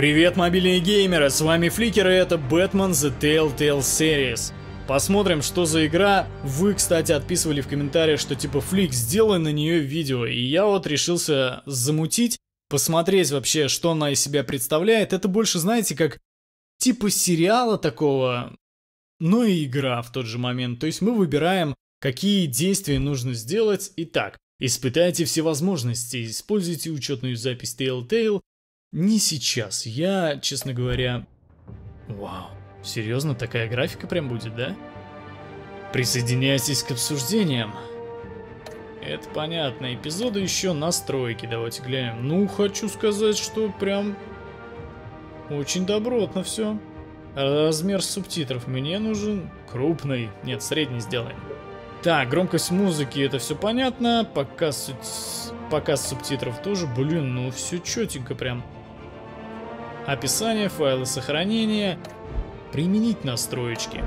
Привет, мобильные геймеры, с вами Фликер и это Batman The Telltale Series. Посмотрим, что за игра. Вы, кстати, отписывали в комментариях, что типа Флик, сделай на нее видео. И я вот решился замутить, посмотреть вообще, что она из себя представляет. Это больше, знаете, как типа сериала такого, но и игра в тот же момент. То есть мы выбираем, какие действия нужно сделать. Итак, испытайте все возможности, используйте учетную запись Telltale. Не сейчас, я, честно говоря... Вау, серьезно, такая графика прям будет, да? Присоединяйтесь к обсуждениям. Это понятно, эпизоды еще настройки, давайте глянем. Ну, хочу сказать, что прям очень добротно все. Размер субтитров мне нужен крупный. Нет, средний сделаем. Так, громкость музыки, это все понятно. Показ, показ субтитров тоже. Блин, ну все четенько прям. Описание, файлы сохранения. Применить настроечки.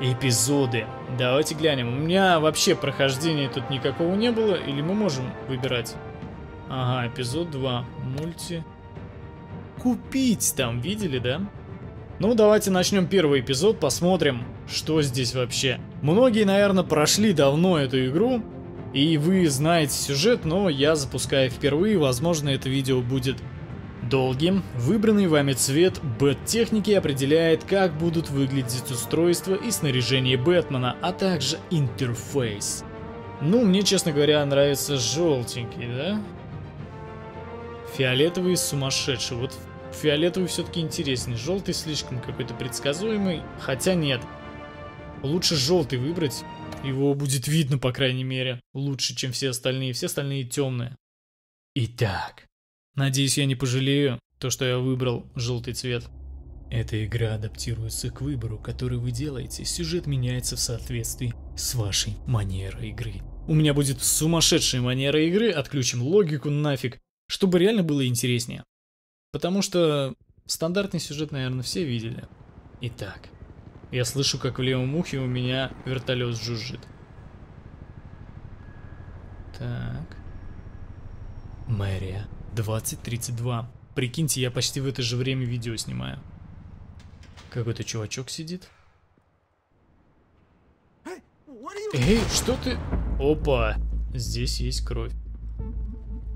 Эпизоды. Давайте глянем. У меня вообще прохождения тут никакого не было. Или мы можем выбирать? Ага, эпизод 2. Мульти. Купить там, видели, да? Ну, давайте начнем первый эпизод, посмотрим, что здесь вообще. Многие, наверное, прошли давно эту игру, и вы знаете сюжет, но я запускаю впервые, возможно, это видео будет долгим. Выбранный вами цвет бэт-техники определяет, как будут выглядеть устройства и снаряжение Бэтмена, а также интерфейс. Ну, мне, честно говоря, нравится желтенький, да? Фиолетовый сумасшедший. Вот Фиолетовый все-таки интереснее. Желтый слишком какой-то предсказуемый. Хотя нет. Лучше желтый выбрать. Его будет видно, по крайней мере. Лучше, чем все остальные. Все остальные темные. Итак. Надеюсь, я не пожалею то, что я выбрал желтый цвет. Эта игра адаптируется к выбору, который вы делаете. Сюжет меняется в соответствии с вашей манерой игры. У меня будет сумасшедшая манера игры, отключим логику нафиг, чтобы реально было интереснее. Потому что стандартный сюжет, наверное, все видели. Итак, я слышу, как в левом ухе у меня вертолет жужжит. Так. Мэрия. 2032. Прикиньте, я почти в это же время видео снимаю. Какой-то чувачок сидит. Эй, что ты... Опа! Здесь есть кровь.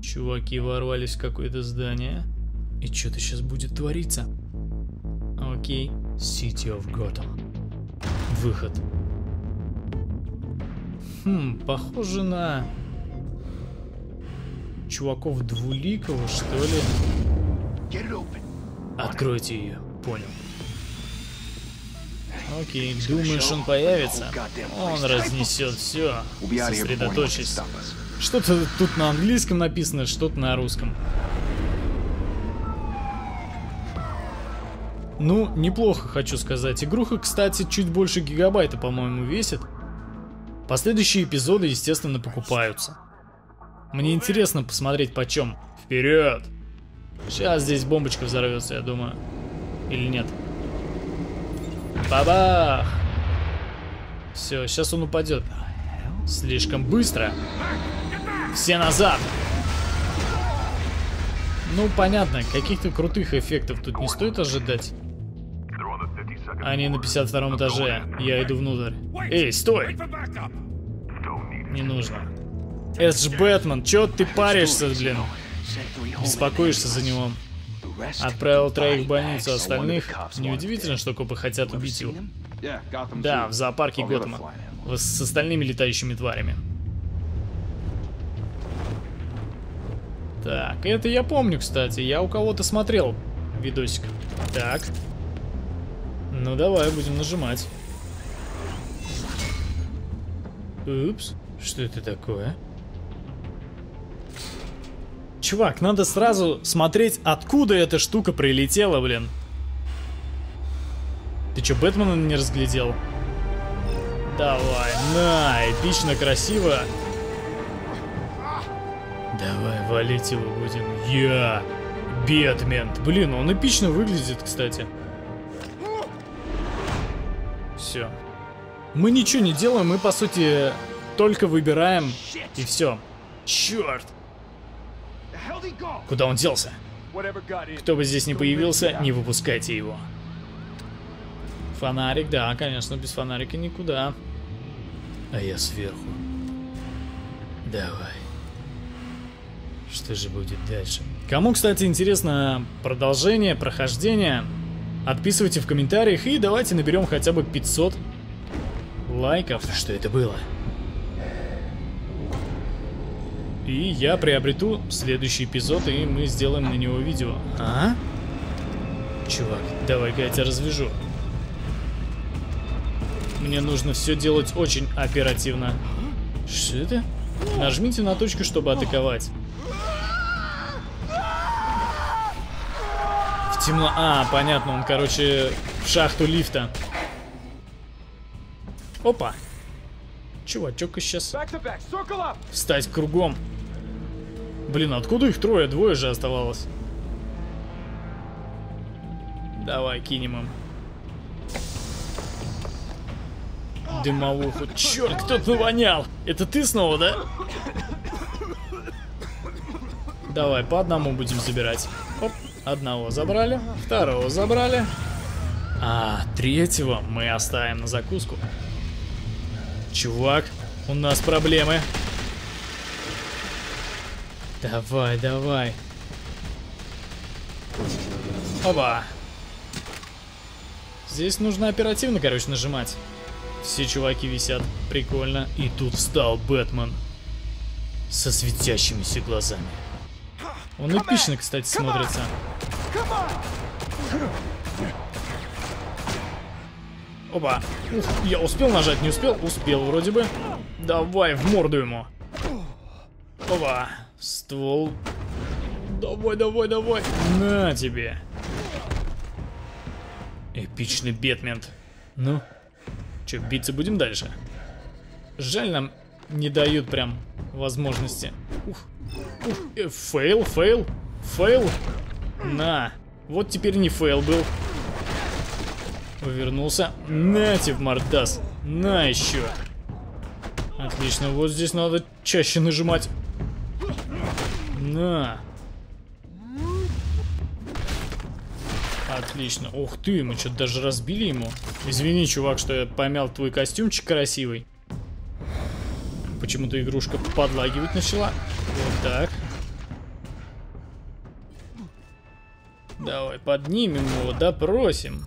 Чуваки ворвались в какое-то здание. И что-то сейчас будет твориться. Окей. City of Gotham. Выход. Хм, похоже на... Чуваков двуликого, что ли? Откройте ее. Понял. Окей, думаешь, он появится? Он разнесет все. Сосредоточься. Что-то тут на английском написано, что-то на русском. Ну, неплохо, хочу сказать. Игруха, кстати, чуть больше гигабайта, по-моему, весит. Последующие эпизоды, естественно, покупаются. Мне интересно посмотреть почем. Вперед! Сейчас здесь бомбочка взорвется, я думаю. Или нет? Бабах! Все, сейчас он упадет. Слишком быстро. Все назад! Ну, понятно, каких-то крутых эффектов тут не стоит ожидать. Они на 52 этаже. Я иду внутрь. Эй, стой! Не нужно. Это Бэтмен, чё ты паришься, блин? Беспокоишься за него. Отправил троих в больницу, остальных... Неудивительно, что копы хотят убить его. Да, в зоопарке Готэма. С остальными летающими тварями. Так, это я помню, кстати. Я у кого-то смотрел видосик. Так. Ну давай, будем нажимать. Упс, что это такое? Чувак, надо сразу смотреть, откуда эта штука прилетела, блин. Ты что, Бэтмена не разглядел? Давай, на, эпично, красиво. Давай, валить его будем. Я, Бэтмен. Блин, он эпично выглядит, кстати. Все. Мы ничего не делаем, мы по сути только выбираем и все. Черт! Куда он делся? Кто бы здесь ни появился, не выпускайте его. Фонарик, да, конечно, без фонарика никуда. А я сверху. Давай. Что же будет дальше? Кому, кстати, интересно продолжение, прохождение, отписывайте в комментариях и давайте наберем хотя бы 500 лайков. Что это было? И я приобрету следующий эпизод, и мы сделаем на него видео. А? Чувак, давай-ка я тебя развяжу. Мне нужно все делать очень оперативно. Что это? Нажмите на точку, чтобы атаковать. В темно... А, понятно, он, короче, в шахту лифта. Опа. Чувачок сейчас... Встать кругом. Блин, откуда их трое? Двое же оставалось. Давай, кинем им. Дымовуху. Черт, кто-то навонял. Это ты снова, да? Давай, по одному будем забирать. Оп, одного забрали, второго забрали. А третьего мы оставим на закуску. Чувак, у нас проблемы. Давай, давай. Оба. Здесь нужно оперативно, короче, нажимать. Все чуваки висят. Прикольно. И тут встал Бэтмен. Со светящимися глазами. Он эпично, кстати, смотрится. Опа. Ух, я успел нажать, не успел? Успел вроде бы. Давай, в морду ему. Опа. Ствол. Давай, давай, давай. На тебе. Эпичный Бэтмен. Ну, Че, биться будем дальше? Жаль, нам не дают прям возможности. Ух, ух, э, fail, fail, fail. На, вот теперь не fail был. Вернулся. Нате в мордас. На еще. Отлично, вот здесь надо чаще нажимать. На. Отлично. Ух ты, мы что-то даже разбили ему. Извини, чувак, что я помял твой костюмчик красивый. Почему-то игрушка подлагивать начала. Вот так. Давай поднимем его, допросим.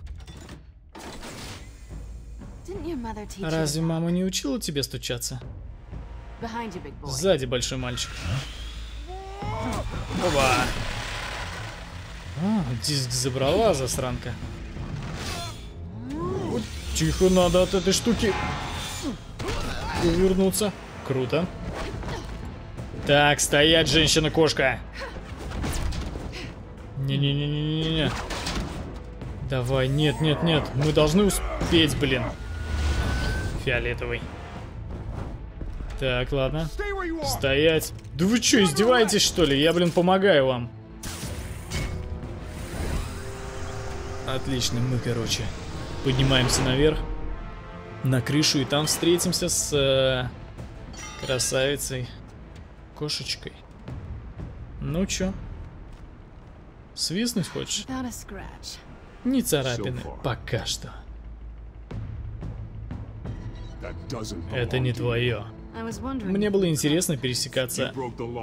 Разве мама не учила тебе стучаться? Сзади большой мальчик. Опа. А, диск забрала, засранка. Тихо, надо от этой штуки увернуться. Круто. Так, стоять, женщина-кошка. Не-не-не-не-не-не. Давай, нет, нет, нет. Мы должны успеть, блин. Фиолетовый. Так, ладно. Стоять. Да вы что, издеваетесь, что ли? Я, блин, помогаю вам. Отлично, мы, короче, поднимаемся наверх, на крышу, и там встретимся с э, красавицей, кошечкой. Ну чё, свистнуть хочешь? Не царапины, пока что. Это не твое. Мне было интересно пересекаться.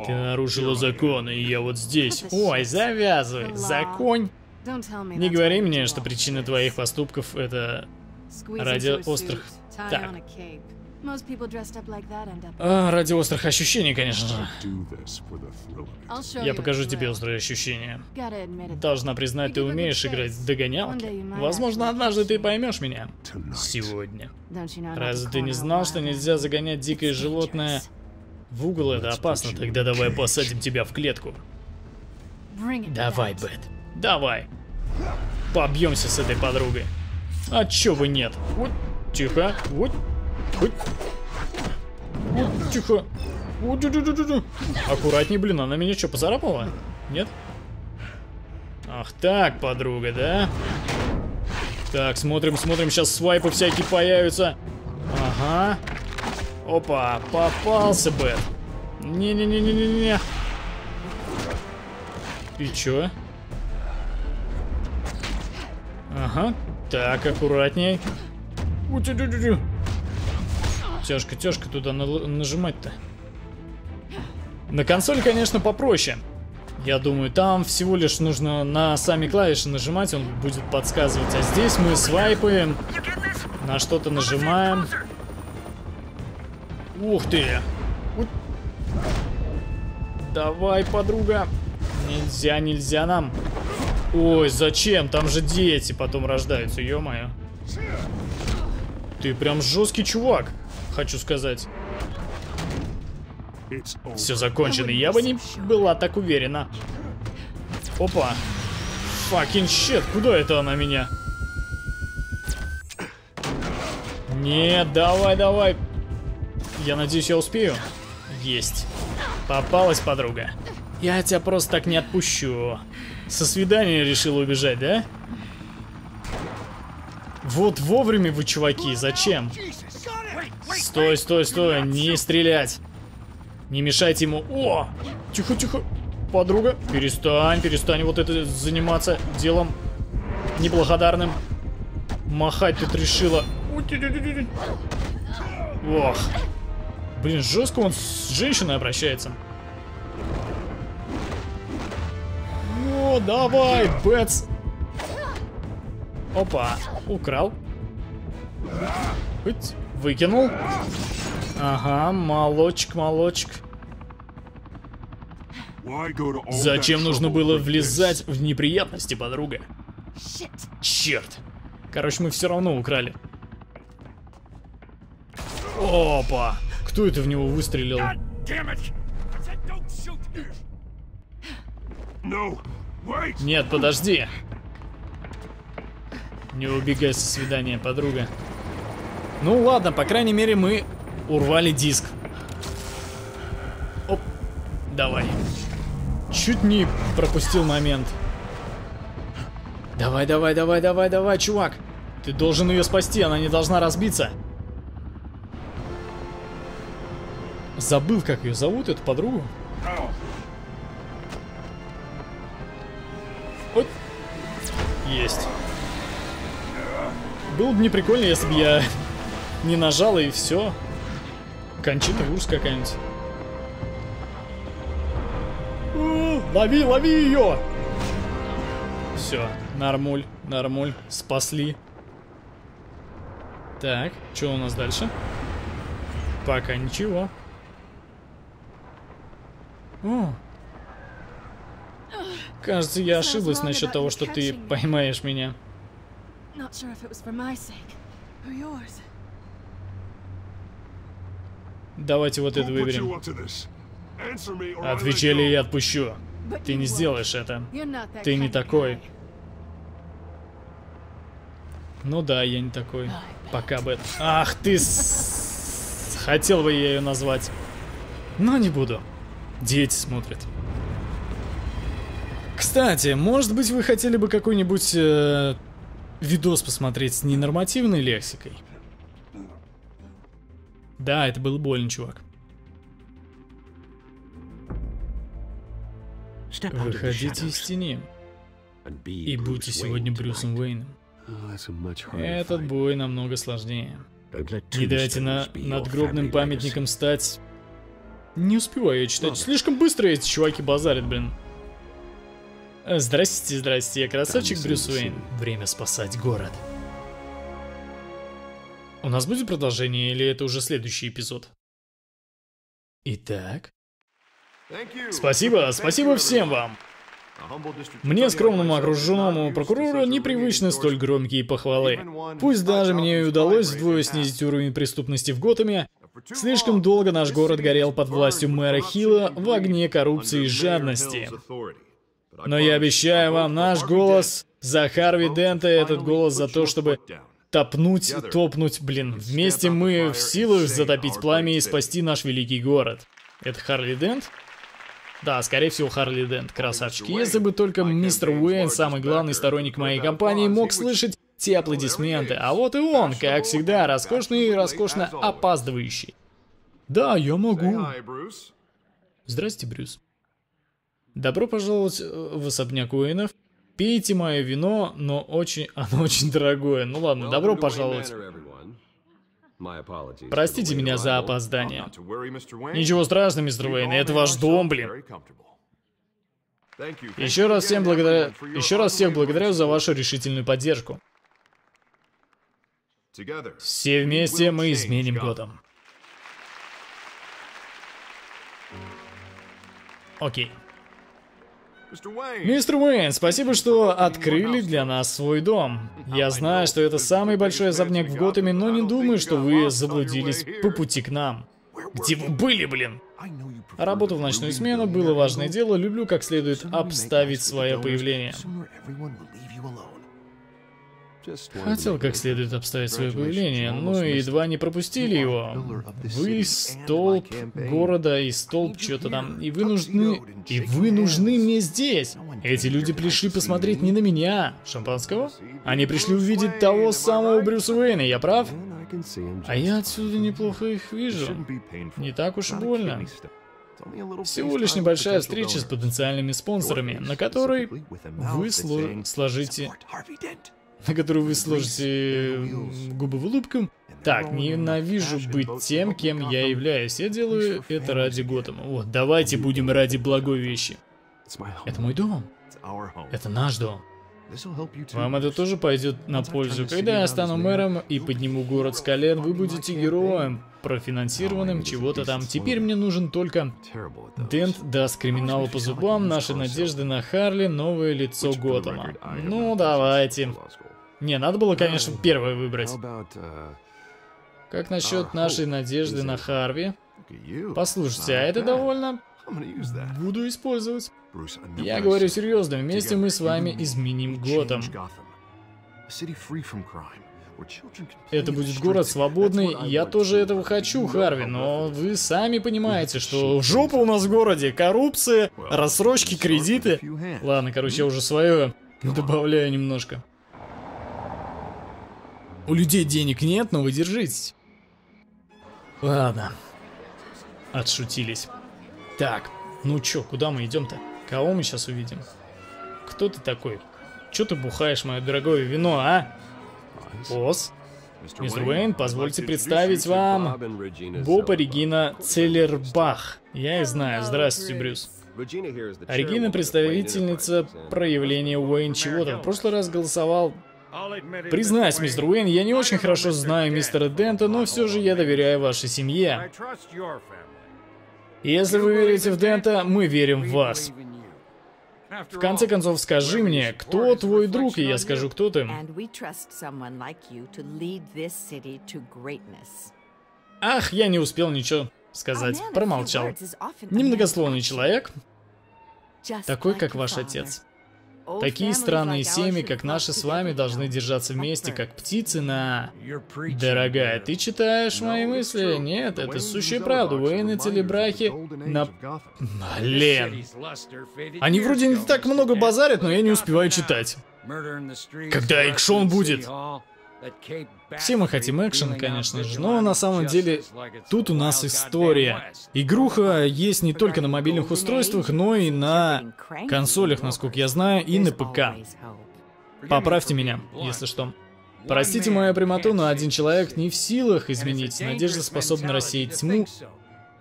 Ты нарушила закон, и я вот здесь. Ой, завязывай. Закон не говори мне, что причина твоих поступков это ради острых... Так. А, ради острых ощущений, конечно же. Я покажу тебе острые ощущения. Должна признать, ты умеешь играть в догонялки. Возможно, однажды ты поймешь меня. Сегодня. Разве ты не знал, что нельзя загонять дикое животное в угол? Это опасно. Тогда давай посадим тебя в клетку. Давай, Бет. Давай. Побьемся с этой подругой. А чё бы нет? Вот, тихо. Вот, вот. Вот, тихо. Вот, ду -ду -ду. Аккуратней, блин, она меня что, поцарапала? Нет? Ах так, подруга, да? Так, смотрим, смотрим, сейчас свайпы всякие появятся. Ага. Опа, попался, Бэт. Не-не-не-не-не-не. И чё? Ага. Так, аккуратней. Тяжко, тяжко туда нажимать-то. На консоли, конечно, попроще. Я думаю, там всего лишь нужно на сами клавиши нажимать, он будет подсказывать. А здесь мы свайпаем, на что-то нажимаем. Ух ты! Давай, подруга. Нельзя, нельзя нам. Ой, зачем? Там же дети потом рождаются, ё-моё. Ты прям жесткий чувак, хочу сказать. Все закончено, я бы не была так уверена. Опа. Факин щет, куда это она меня? Нет, давай, давай. Я надеюсь, я успею. Есть. Попалась подруга. Я тебя просто так не отпущу. Со свидания решил убежать, да? Вот вовремя вы, чуваки, зачем? Стой, стой, стой, не стрелять. Не мешайте ему. О! Тихо, тихо. Подруга, перестань, перестань вот это заниматься делом неблагодарным. Махать тут решила. Ох. Блин, жестко он с женщиной обращается. О, давай, Бэтс. Опа, украл. Хоть, выкинул. Ага, молочек, молочек. Зачем нужно было влезать в неприятности, подруга? Черт. Короче, мы все равно украли. Опа! Кто это в него выстрелил? Нет, подожди. Не убегай со свидания, подруга. Ну ладно, по крайней мере мы урвали диск. Оп, давай. Чуть не пропустил момент. Давай, давай, давай, давай, давай, чувак. Ты должен ее спасти, она не должна разбиться. Забыл, как ее зовут, эту подругу. Вот. Есть. Было бы не прикольно, если бы я не нажал и все. Кончита Вурс какая-нибудь. Лови, лови ее! Все, нормуль, нормуль, спасли. Так, что у нас дальше? Пока ничего. О. Кажется, я ошиблась насчет того, что ты поймаешь меня. Давайте вот это выберем. Отвечали и отпущу. Ты не сделаешь это. Ты не такой. Ну да, я не такой. Пока бы... Ах ты... С... Хотел бы я ее назвать. Но не буду. Дети смотрят. Кстати, может быть вы хотели бы какой-нибудь э, видос посмотреть с ненормативной лексикой? Да, это был больно, чувак. Выходите из тени. И будьте сегодня Брюсом Уэйном. Этот бой намного сложнее. Не дайте на надгробным памятникам стать... Не успеваю я читать. Слишком быстро эти чуваки базарят, блин. Здрасте, здрасте, я красавчик Брюс Уэйн. Время спасать город. У нас будет продолжение или это уже следующий эпизод? Итак. Спасибо, спасибо всем вам. Мне, скромному окруженному прокурору, непривычны столь громкие похвалы. Пусть даже мне и удалось вдвое снизить уровень преступности в Готэме, слишком долго наш город горел под властью мэра Хилла в огне коррупции и жадности. Но я обещаю вам, наш голос за Харви Дента, этот голос за то, чтобы топнуть, топнуть, блин. Вместе мы в силах затопить пламя и спасти наш великий город. Это Харли Дент? Да, скорее всего, Харли Дент, красавчики. Если бы только мистер Уэйн, самый главный сторонник моей компании, мог слышать те аплодисменты. А вот и он, как всегда, роскошный и роскошно опаздывающий. Да, я могу. Здрасте, Брюс. Добро пожаловать э, в особняк Уэйнов. Пейте мое вино, но очень, оно очень дорогое. Ну ладно, добро пожаловать. Простите меня за опоздание. Ничего страшного, мистер Уэйн, это ваш дом, блин. Еще раз всем благодаря... Еще раз всех благодарю за вашу решительную поддержку. Все вместе мы изменим Готэм. Окей. Мистер Уэйн, спасибо, что открыли для нас свой дом. Я знаю, что это самый большой особняк в Готэме, но не думаю, что вы заблудились по пути к нам. Где вы были, блин? Работа в ночную смену было важное дело, люблю как следует обставить свое появление. Хотел как следует обставить свое появление, но едва не пропустили его. Вы столб города и столб что-то там, и вы нужны... И вы нужны мне здесь! Эти люди пришли посмотреть не на меня, шампанского. Они пришли увидеть того самого Брюса Уэйна, я прав? А я отсюда неплохо их вижу. Не так уж больно. Всего лишь небольшая встреча с потенциальными спонсорами, на которой вы сложите на которую вы сложите губы в улыбкам. Так, ненавижу быть тем, кем я являюсь. Я делаю это ради Готэма. Вот, давайте будем ради благой вещи. Это мой дом. Это наш дом. Вам это тоже пойдет на пользу. Когда я стану мэром и подниму город с колен, вы будете героем, профинансированным чего-то там. Теперь мне нужен только... Дент даст криминалу по зубам, наши надежды на Харли, новое лицо Готэма. Ну, давайте. Не, надо было, конечно, первое выбрать. Как насчет нашей надежды на Харви? Послушайте, а это довольно... Буду использовать. Я говорю серьезно, вместе мы с вами изменим Готэм. Это будет город свободный, я тоже этого хочу, Харви, но вы сами понимаете, что жопа у нас в городе, коррупция, рассрочки, кредиты. Ладно, короче, я уже свое добавляю немножко. У людей денег нет, но вы держитесь. Ладно. Отшутились. Так, ну чё, куда мы идем-то? Кого мы сейчас увидим? Кто ты такой? Чё ты бухаешь мое дорогое вино, а? Босс? Мистер Уэйн, позвольте представить вам Боба Регина Целлербах. Я и знаю. Здравствуйте, Брюс. А Регина представительница проявления Уэйн чего-то. В прошлый раз голосовал Признаюсь, мистер Уэйн, я не очень хорошо знаю мистера Дента, но все же я доверяю вашей семье. Если вы верите в Дента, мы верим в вас. В конце концов, скажи мне, кто твой друг, и я скажу, кто ты. Ах, я не успел ничего сказать, промолчал. Немногословный человек, такой, как ваш отец. Такие странные семьи, как наши с вами, должны держаться вместе, как птицы на... Дорогая, ты читаешь мои мысли? Нет, это сущая правда. Уэйн и Телебрахи на... Блин. Они вроде не так много базарят, но я не успеваю читать. Когда экшон будет? Все мы хотим экшен, конечно же, но на самом деле тут у нас история. Игруха есть не только на мобильных устройствах, но и на консолях, насколько я знаю, и на ПК. Поправьте меня, если что. Простите мою прямоту, но один человек не в силах изменить. Надежда способна рассеять тьму,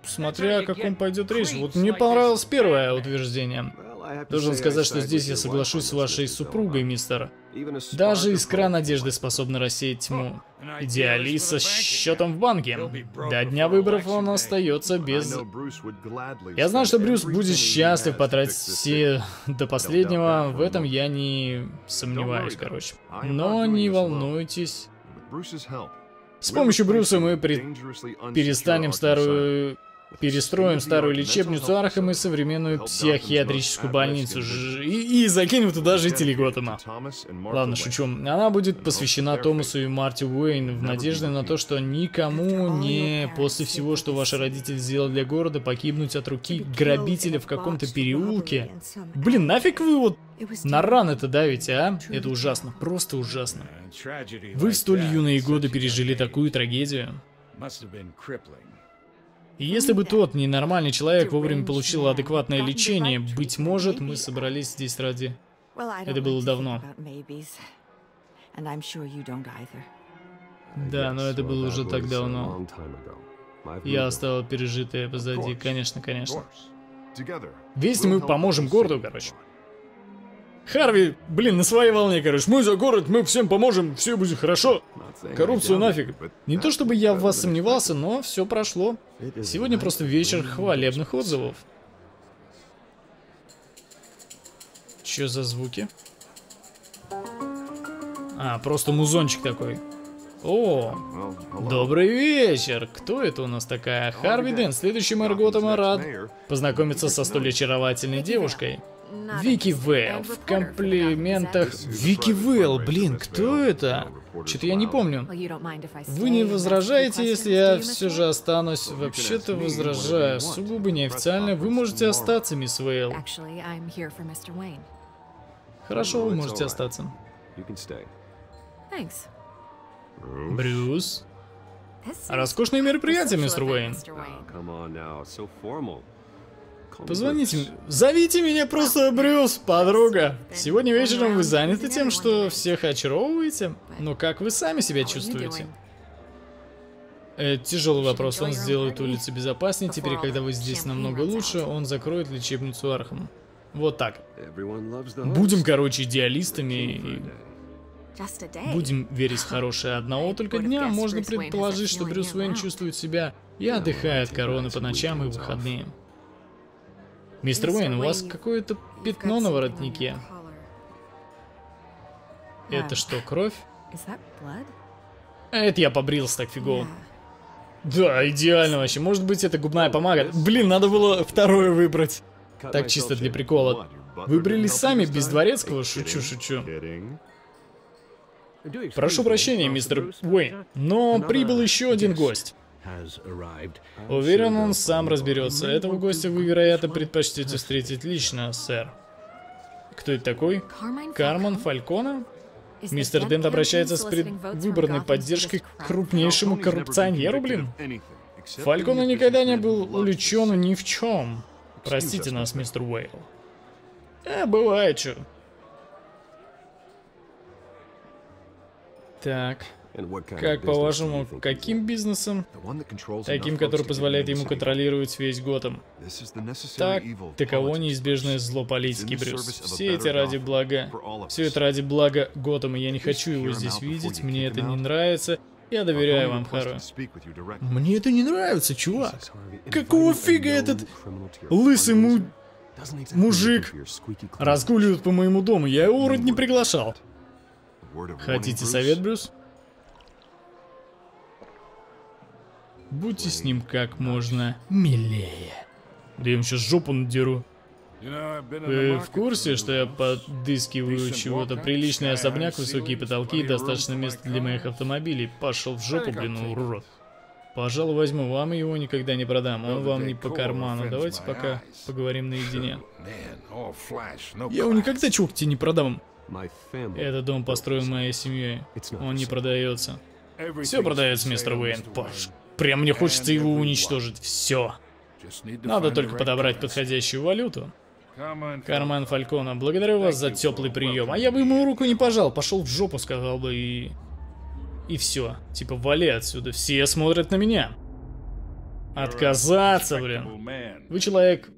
смотря о каком пойдет речь. Вот мне понравилось первое утверждение. Должен сказать, что здесь я соглашусь с вашей супругой, мистер. Даже искра надежды способна рассеять тьму. Идеалиста с счетом в банке. До дня выборов он остается без... Я знаю, что Брюс будет счастлив потратить все до последнего. В этом я не сомневаюсь, короче. Но не волнуйтесь. С помощью Брюса мы при... перестанем старую Перестроим старую лечебницу Архам и современную психиатрическую больницу и, и закинем туда жителей Готэма. Ладно, шучу. Она будет посвящена Томасу и Марти Уэйн в надежде на то, что никому не после всего, что ваши родители сделали для города, погибнуть от руки грабителя в каком-то переулке. Блин, нафиг вы вот на ран это давите, а? Это ужасно, просто ужасно. Вы в столь юные годы пережили такую трагедию. И если бы тот ненормальный человек вовремя получил адекватное лечение, быть может, мы собрались здесь ради Это было давно. Да, но это было уже так давно. Я оставил пережитое позади, конечно, конечно. Вместе мы поможем городу, короче. Харви, блин, на своей волне, короче. Мы за город, мы всем поможем, все будет хорошо. Коррупцию нафиг. Не то чтобы я в вас сомневался, но все прошло. Сегодня просто вечер хвалебных отзывов. Что за звуки? А, просто музончик такой. О, добрый вечер. Кто это у нас такая? Харви Дэн, следующий мэр Готэма рад познакомиться со столь очаровательной девушкой. Вики Вейл в комплиментах. Вики Вейл, блин, кто это? Что-то я не помню. Вы не возражаете, если я все же останусь? Вообще-то возражаю. Сугубо неофициально. Вы можете остаться, мисс Вейл. Хорошо, вы можете остаться. Брюс. Роскошное мероприятие, мистер Уэйн. Позвоните, зовите меня просто Брюс, подруга. Сегодня вечером вы заняты тем, что всех очаровываете? Но как вы сами себя чувствуете? Э, тяжелый вопрос. Он сделает улицы безопаснее. Теперь, когда вы здесь намного лучше, он закроет лечебницу Архам. Вот так. Будем, короче, идеалистами и... Будем верить в хорошее одного только дня. Можно предположить, что Брюс Уэйн чувствует себя и отдыхает от короны по ночам и выходные. Мистер Уэйн, у вас какое-то пятно на воротнике. Это что, кровь? Это я побрился так фигово. Да, идеально вообще. Может быть, это губная помада. Блин, надо было второе выбрать. Так чисто для прикола. Выбрались сами, без дворецкого? Шучу, шучу. Прошу прощения, мистер Уэйн, но прибыл еще один гость. Уверен, он сам разберется. Этого гостя вы, вероятно, предпочтете встретить лично, сэр. Кто это такой? Карман Фалькона? Мистер Дент обращается с предвыборной поддержкой к крупнейшему коррупционеру, блин. Фалькона никогда не был увлечен ни в чем. Простите нас, мистер Уэйл. Э, бывает что. Так. Как по-вашему, каким бизнесом? Таким, который позволяет ему контролировать весь Готэм. Так, таково неизбежное зло политики, Брюс. Все эти ради блага... Все это ради блага Готэма. Я не хочу его здесь видеть, мне это не нравится. Я доверяю вам, Хару. Мне это не нравится, чувак. Какого фига этот лысый му... мужик разгуливает по моему дому? Я его вроде не приглашал. Хотите совет, Брюс? Будьте с ним как можно милее. Да я им сейчас жопу надеру. Вы в курсе, что я подыскиваю чего-то? Приличный особняк, высокие потолки и достаточно места для моих автомобилей. Пошел в жопу, блин, урод. Пожалуй, возьму вам его никогда не продам. Он вам не по карману. Давайте пока поговорим наедине. Я его никогда, чувак, тебе не продам. Этот дом построен моей семьей. Он не продается. Все продается, мистер Уэйн. Паш, прям мне хочется его уничтожить. Все. Надо только подобрать подходящую валюту. Карман Фалькона, благодарю вас за теплый прием. А я бы ему руку не пожал, пошел в жопу, сказал бы и... И все. Типа, вали отсюда, все смотрят на меня. Отказаться, блин. Вы человек...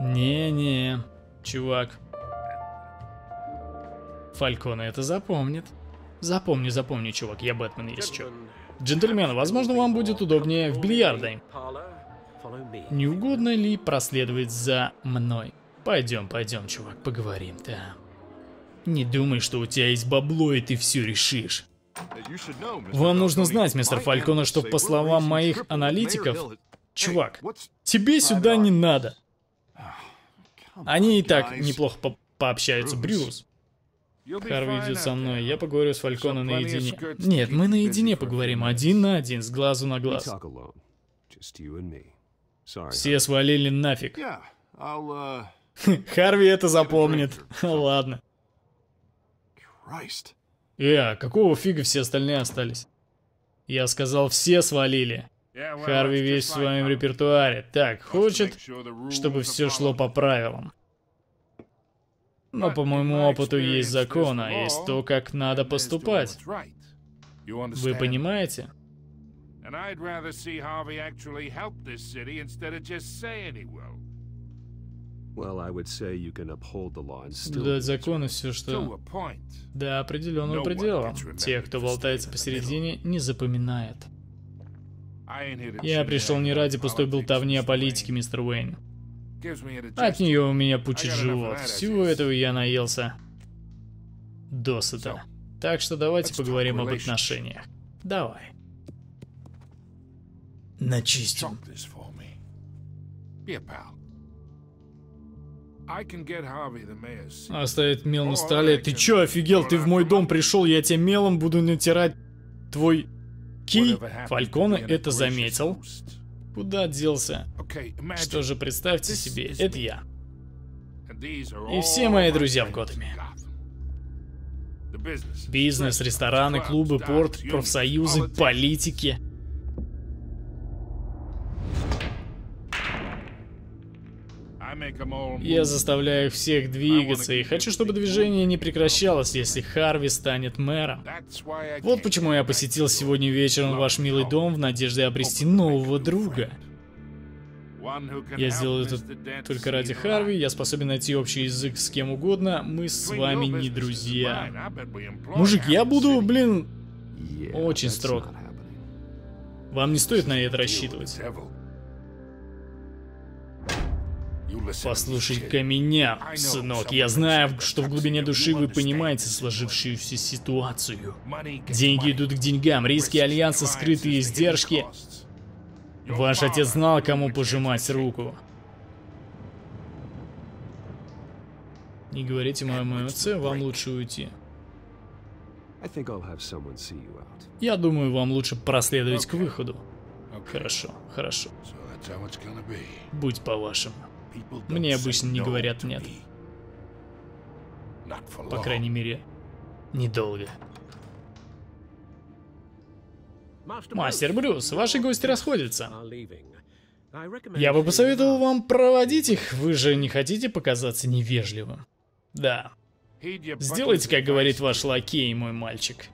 Не-не, чувак. Фалькона это запомнит. Запомни, запомни, чувак, я Бэтмен, есть что. Джентльмен, возможно, вам будет удобнее в бильярдной. Не угодно ли проследовать за мной? Пойдем, пойдем, чувак, поговорим там. Не думай, что у тебя есть бабло, и ты все решишь. Вам нужно знать, мистер Фалькона, что по словам моих аналитиков... Чувак, тебе сюда не надо. Они и так неплохо по пообщаются, Брюс. Харви идет со мной, я поговорю с Фальконом наедине. Нет, мы наедине поговорим, один на один, с глазу на глаз. Все свалили нафиг. Uh, Харви это запомнит. Ладно. Э, какого фига все остальные остались? Я сказал, все свалили. Харви весь в своем репертуаре. Так, хочет, чтобы все шло по правилам. Но по моему опыту есть закон, а есть то, как надо поступать. Вы понимаете? And I'd rather see Harvey actually help this city instead of just saying he will. Well, I would say you can uphold the law and still... Соблюдать закон и все, что... До определенного предела. Те, кто болтается посередине, не запоминает. Я пришел не ради пустой болтовни о политике, мистер Уэйн. От нее у меня пучит живот. Всего этого я наелся досыта. Так что давайте поговорим об отношениях. Давай. Начистим. Оставить мел на столе. Ты чё, офигел? Ты в мой дом пришел, я тебе мелом буду натирать твой кий. Фальконе это заметил. Куда делся? Что же, представьте себе, это я. И все мои друзья в Готэме. Бизнес, рестораны, клубы, порт, профсоюзы, политики. Я заставляю их всех двигаться и хочу, чтобы движение не прекращалось, если Харви станет мэром. Вот почему я посетил сегодня вечером ваш милый дом в надежде обрести нового друга. Я сделал это только ради Харви, я способен найти общий язык с кем угодно, мы с вами не друзья. Мужик, я буду, блин, очень строг. Вам не стоит на это рассчитывать. Послушай-ка меня, сынок, я знаю, что в глубине души вы понимаете сложившуюся ситуацию. Деньги идут к деньгам, риски Альянса, скрытые издержки. Ваш отец знал, кому пожимать руку. Не говорите моему отцу, вам лучше уйти. Я думаю, вам лучше проследовать к выходу. Хорошо, хорошо. Будь по-вашему. Мне обычно не говорят нет. По крайней мере, недолго. Мастер Брюс, ваши гости расходятся. Я бы посоветовал вам проводить их, вы же не хотите показаться невежливым. Да. Сделайте, как говорит ваш лакей, мой мальчик.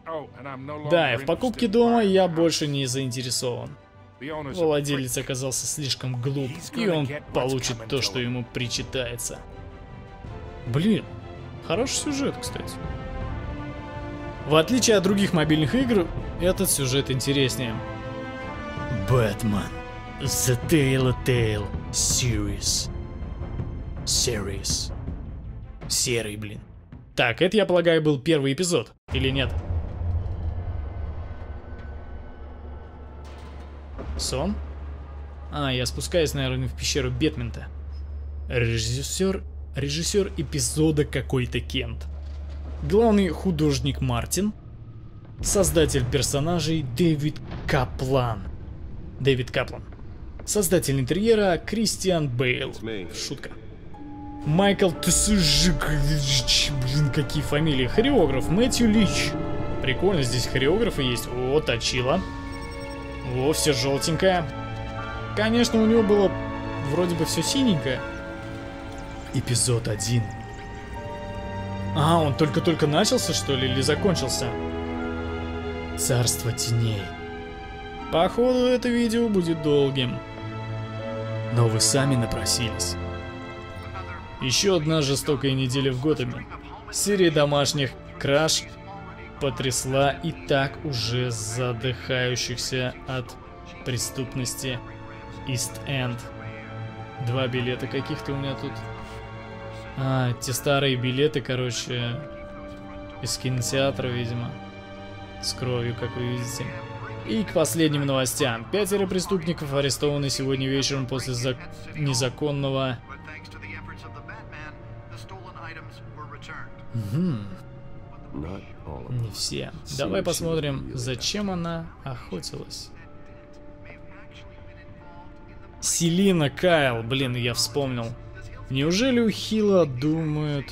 Да, и в покупке дома я больше не заинтересован. Владелец оказался слишком глуп, и он получит то, что ему причитается. Блин, хороший сюжет, кстати. В отличие от других мобильных игр, этот сюжет интереснее. Бэтмен. The Telltale Series. Series. Серый, блин. Так, это, я полагаю, был первый эпизод, или нет? Сон? А, я спускаюсь, наверное, в пещеру Бетмента. Режиссер... Режиссер эпизода какой-то Кент. Главный художник Мартин. Создатель персонажей Дэвид Каплан. Дэвид Каплан. Создатель интерьера Кристиан Бейл. Шутка. Майкл Тсужик. Блин, какие фамилии. Хореограф Мэтью Лич. Прикольно, здесь хореографы есть. О, точила. Во, все желтенькое. Конечно, у него было вроде бы все синенькое. Эпизод 1. А, он только-только начался, что ли, или закончился? Царство теней. Походу, это видео будет долгим. Но вы сами напросились. Еще одна жестокая неделя в Готэме. Серия домашних краш потрясла и так уже задыхающихся от преступности Ист-Энд. Два билета каких-то у меня тут. А, те старые билеты, короче, из кинотеатра, видимо. С кровью, как вы видите. И к последним новостям. Пятеро преступников арестованы сегодня вечером после зак... незаконного... Угу. Не все. Давай посмотрим, зачем она охотилась. Селина Кайл, блин, я вспомнил. Неужели у Хила думают,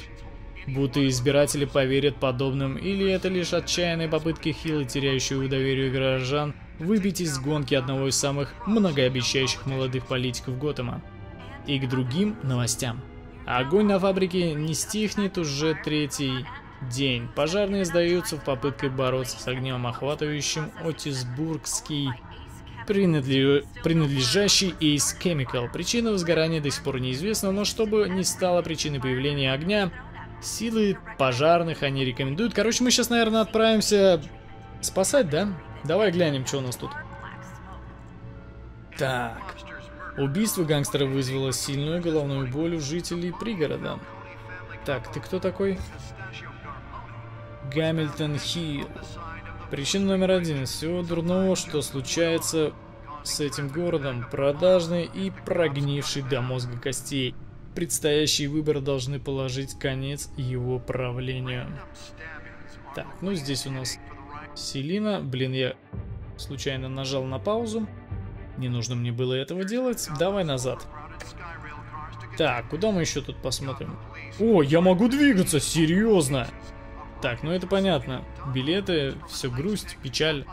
будто избиратели поверят подобным, или это лишь отчаянные попытки Хила, теряющего доверие горожан, выбить из гонки одного из самых многообещающих молодых политиков Готэма? И к другим новостям. Огонь на фабрике не стихнет уже третий день. Пожарные сдаются в попытке бороться с огнем, охватывающим Отисбургский принадлеж... принадлежащий Ace Chemical. Причина возгорания до сих пор неизвестна, но чтобы не стало причиной появления огня, силы пожарных они рекомендуют. Короче, мы сейчас, наверное, отправимся спасать, да? Давай глянем, что у нас тут. Так. Убийство гангстера вызвало сильную головную боль у жителей пригорода. Так, ты кто такой? Гамильтон Хилл. Причина номер один. Всего дурного, что случается с этим городом. Продажный и прогнивший до мозга костей. Предстоящие выборы должны положить конец его правлению. Так, ну здесь у нас Селина. Блин, я случайно нажал на паузу. Не нужно мне было этого делать. Давай назад. Так, куда мы еще тут посмотрим? О, я могу двигаться, серьезно! Так, ну это понятно. Билеты, все грусть, печаль.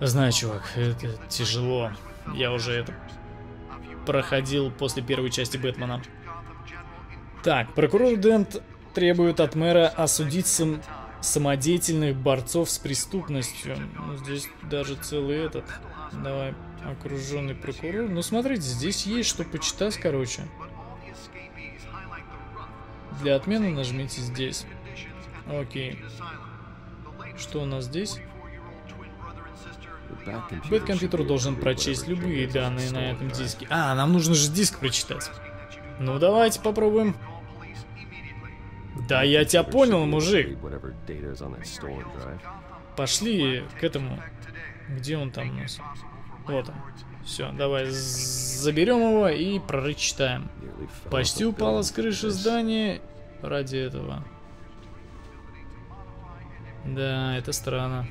Знаю, чувак, это тяжело. Я уже это проходил после первой части Бэтмена. Так, прокурор Дент требует от мэра осудить сам самодеятельных борцов с преступностью. Ну, здесь даже целый этот. Давай, окруженный прокурор. Ну, смотрите, здесь есть что почитать, короче. Для отмены нажмите здесь. Окей. Что у нас здесь? Бэткомпьютер должен прочесть любые данные на этом диске. А, нам нужно же диск прочитать. Ну, давайте попробуем. Да я тебя понял, мужик. Пошли к этому. Где он там у нас? Вот он. Все, давай заберем его и прочитаем. Почти упала с крыши здания ради этого. Да, это странно.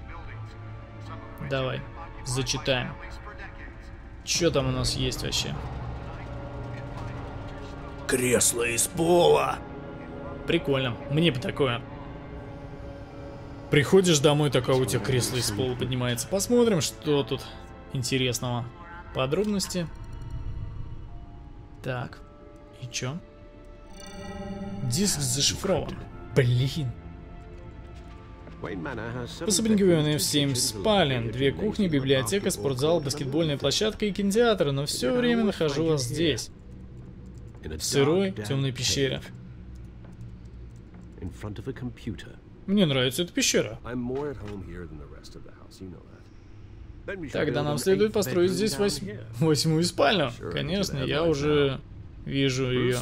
Давай, зачитаем. Что там у нас есть вообще? Кресло из пола. Прикольно. Мне бы такое. Приходишь домой, такое у тебя кресло из пола поднимается. Посмотрим, что тут интересного. Подробности. Так. И чё? Диск зашифрован. Блин. Особенно в 7 спален, две кухни, библиотека, спортзал, баскетбольная площадка и кинотеатр, но все время нахожу вас здесь. В сырой, темной пещере. Мне нравится эта пещера. Тогда нам следует построить здесь восьм... восьмую спальню. Конечно, я уже вижу ее.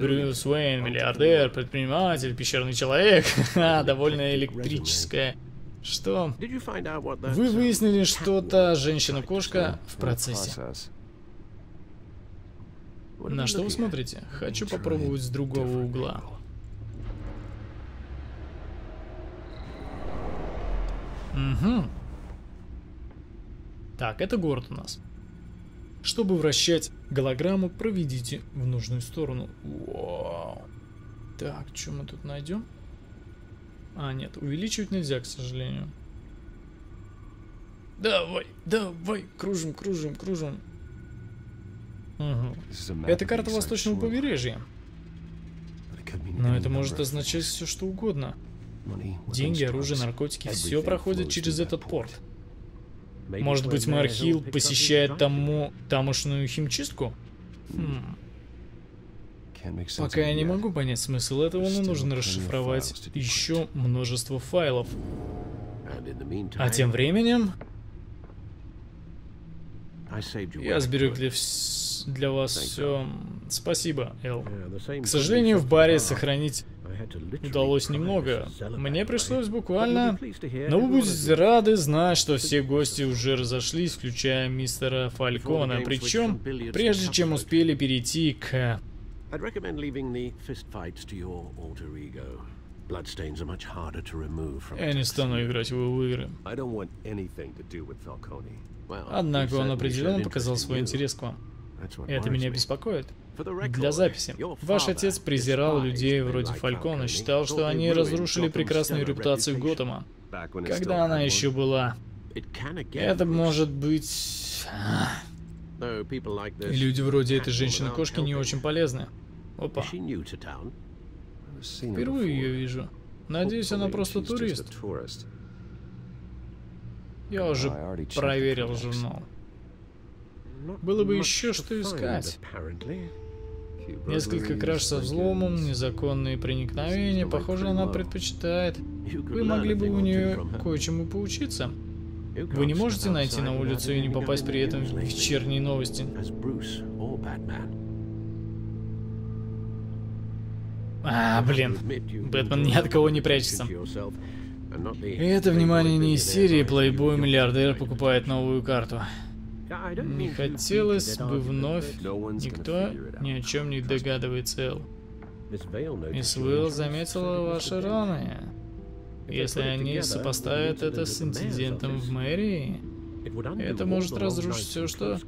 Брюс Уэйн, миллиардер, предприниматель, пещерный человек. Ха, довольно электрическая. Что? Вы выяснили, что та женщина-кошка в процессе. На что вы смотрите? Хочу попробовать с другого угла. Угу. Так, это город у нас. Чтобы вращать голограмму, проведите в нужную сторону. Вау. Так, что мы тут найдем? А, нет, увеличивать нельзя, к сожалению. Давай, давай, кружим, кружим, кружим. Угу. Это карта восточного побережья. Но это может означать все, что угодно. Деньги, оружие, наркотики, все проходит через этот порт. Может быть, мэр Хилл посещает тому тамошную химчистку? Хм. Пока я не могу понять смысл этого, но нужно расшифровать еще множество файлов. А тем временем... Я сберег для, вс... для вас все. Спасибо, Эл. К сожалению, в баре сохранить удалось немного. Мне пришлось буквально... Но вы будете рады знать, что все гости уже разошлись, включая мистера Фалькона. Причем, прежде чем успели перейти к... Я не стану играть в его игры. Однако он определенно показал свой интерес к вам. Это меня беспокоит. Для записи. Ваш отец презирал людей вроде Фалькона, считал, что они разрушили прекрасную репутацию Готэма. Когда она еще была. Это может быть... Люди вроде этой женщины-кошки не очень полезны. Опа. Впервые ее вижу. Надеюсь, она просто турист. Я уже проверил журнал. Было бы еще что искать. Несколько краж со взломом, незаконные проникновения. Похоже, она предпочитает. Вы могли бы у нее кое-чему поучиться. Вы не можете найти на улицу и не попасть при этом в вечерние новости. А, блин. Бэтмен ни от кого не прячется. Это внимание не из серии «Плейбой миллиардер покупает новую карту». Не хотелось бы вновь. Никто ни о чем не догадывается, Эл. Мисс Уилл заметила ваши раны. Если они сопоставят это с инцидентом в мэрии, это может разрушить все, что...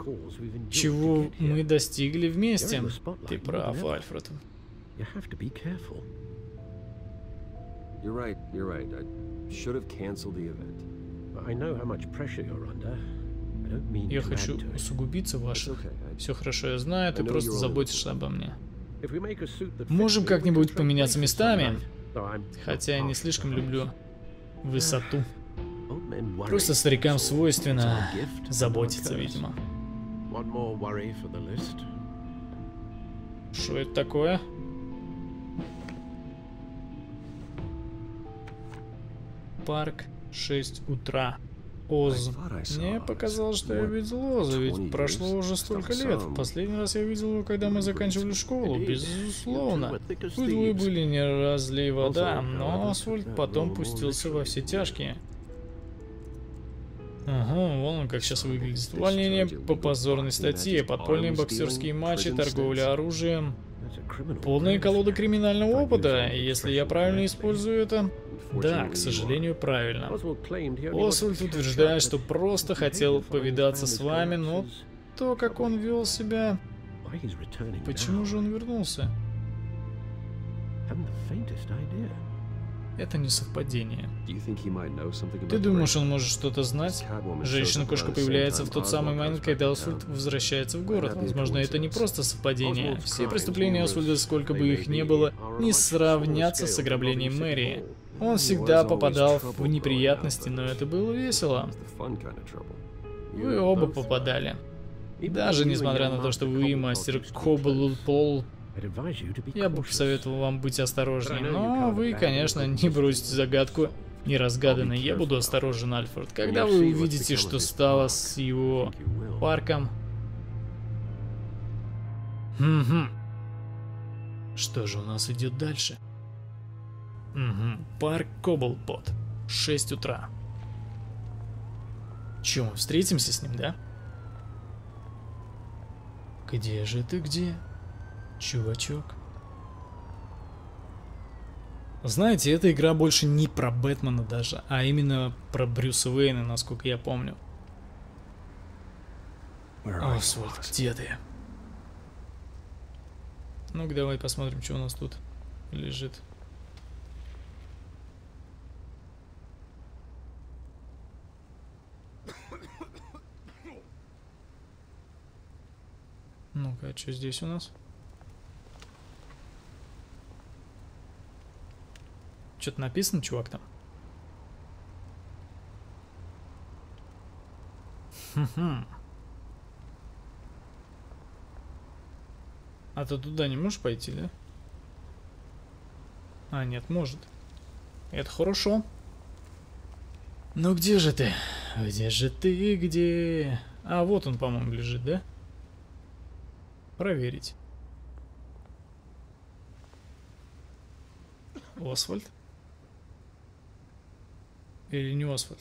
чего мы достигли вместе. Ты прав, Альфред. You're right, you're right. I should have canceled the event. I know how much pressure you're under. Я хочу усугубиться. I- Все хорошо, я знаю, ты просто заботишься обо мне. Можем как-нибудь поменяться местами. Хотя я не слишком люблю высоту. Просто старикам свойственно заботиться, видимо. Что это такое? Парк, 6 утра. Оз. Мне показалось, что я видел Оза, ведь прошло уже столько лет. Последний раз я видел его, когда мы заканчивали школу, безусловно. Вы двое были не разлей вода, но Асфальт потом пустился во все тяжкие. Ага, вон он как сейчас выглядит. Увольнение по позорной статье, подпольные боксерские матчи, торговля оружием. Полная колода криминального опыта, если я правильно использую это... Да, к сожалению, правильно. Освальд утверждает, что просто хотел повидаться с вами, но то, как он вел себя... Почему же он вернулся? Это не совпадение. Ты думаешь, он может что-то знать? Женщина-кошка появляется в тот самый момент, когда Освальд возвращается в город. Возможно, это не просто совпадение. Все преступления Освальда, сколько бы их ни было, не сравнятся с ограблением Hall. Он всегда попадал в неприятности, но это было весело. Вы оба попадали. Даже несмотря на то, что вы мастер Кобл Пол, Я бы посоветовал вам быть осторожнее. Но вы, конечно, не бросите загадку неразгаданной. Я буду осторожен, Альфред. Когда вы увидите, что стало с его парком... Угу. Что же у нас идет дальше? Угу. Парк Коблпот. 6 утра. Че, мы встретимся с ним, да? Где же ты, где? Чувачок. Знаете, эта игра больше не про Бэтмена даже, а именно про Брюса Уэйна, насколько я помню. Освальд, где ты? Ну-ка, давай посмотрим, что у нас тут лежит. Ну-ка, а что здесь у нас? Что-то написано, чувак, там? А ты туда не можешь пойти, да? А, нет, может. Это хорошо. Ну где же ты? Где же ты, где? А, вот он, по-моему, лежит, да? Проверить. Освальд? Или не Освальд?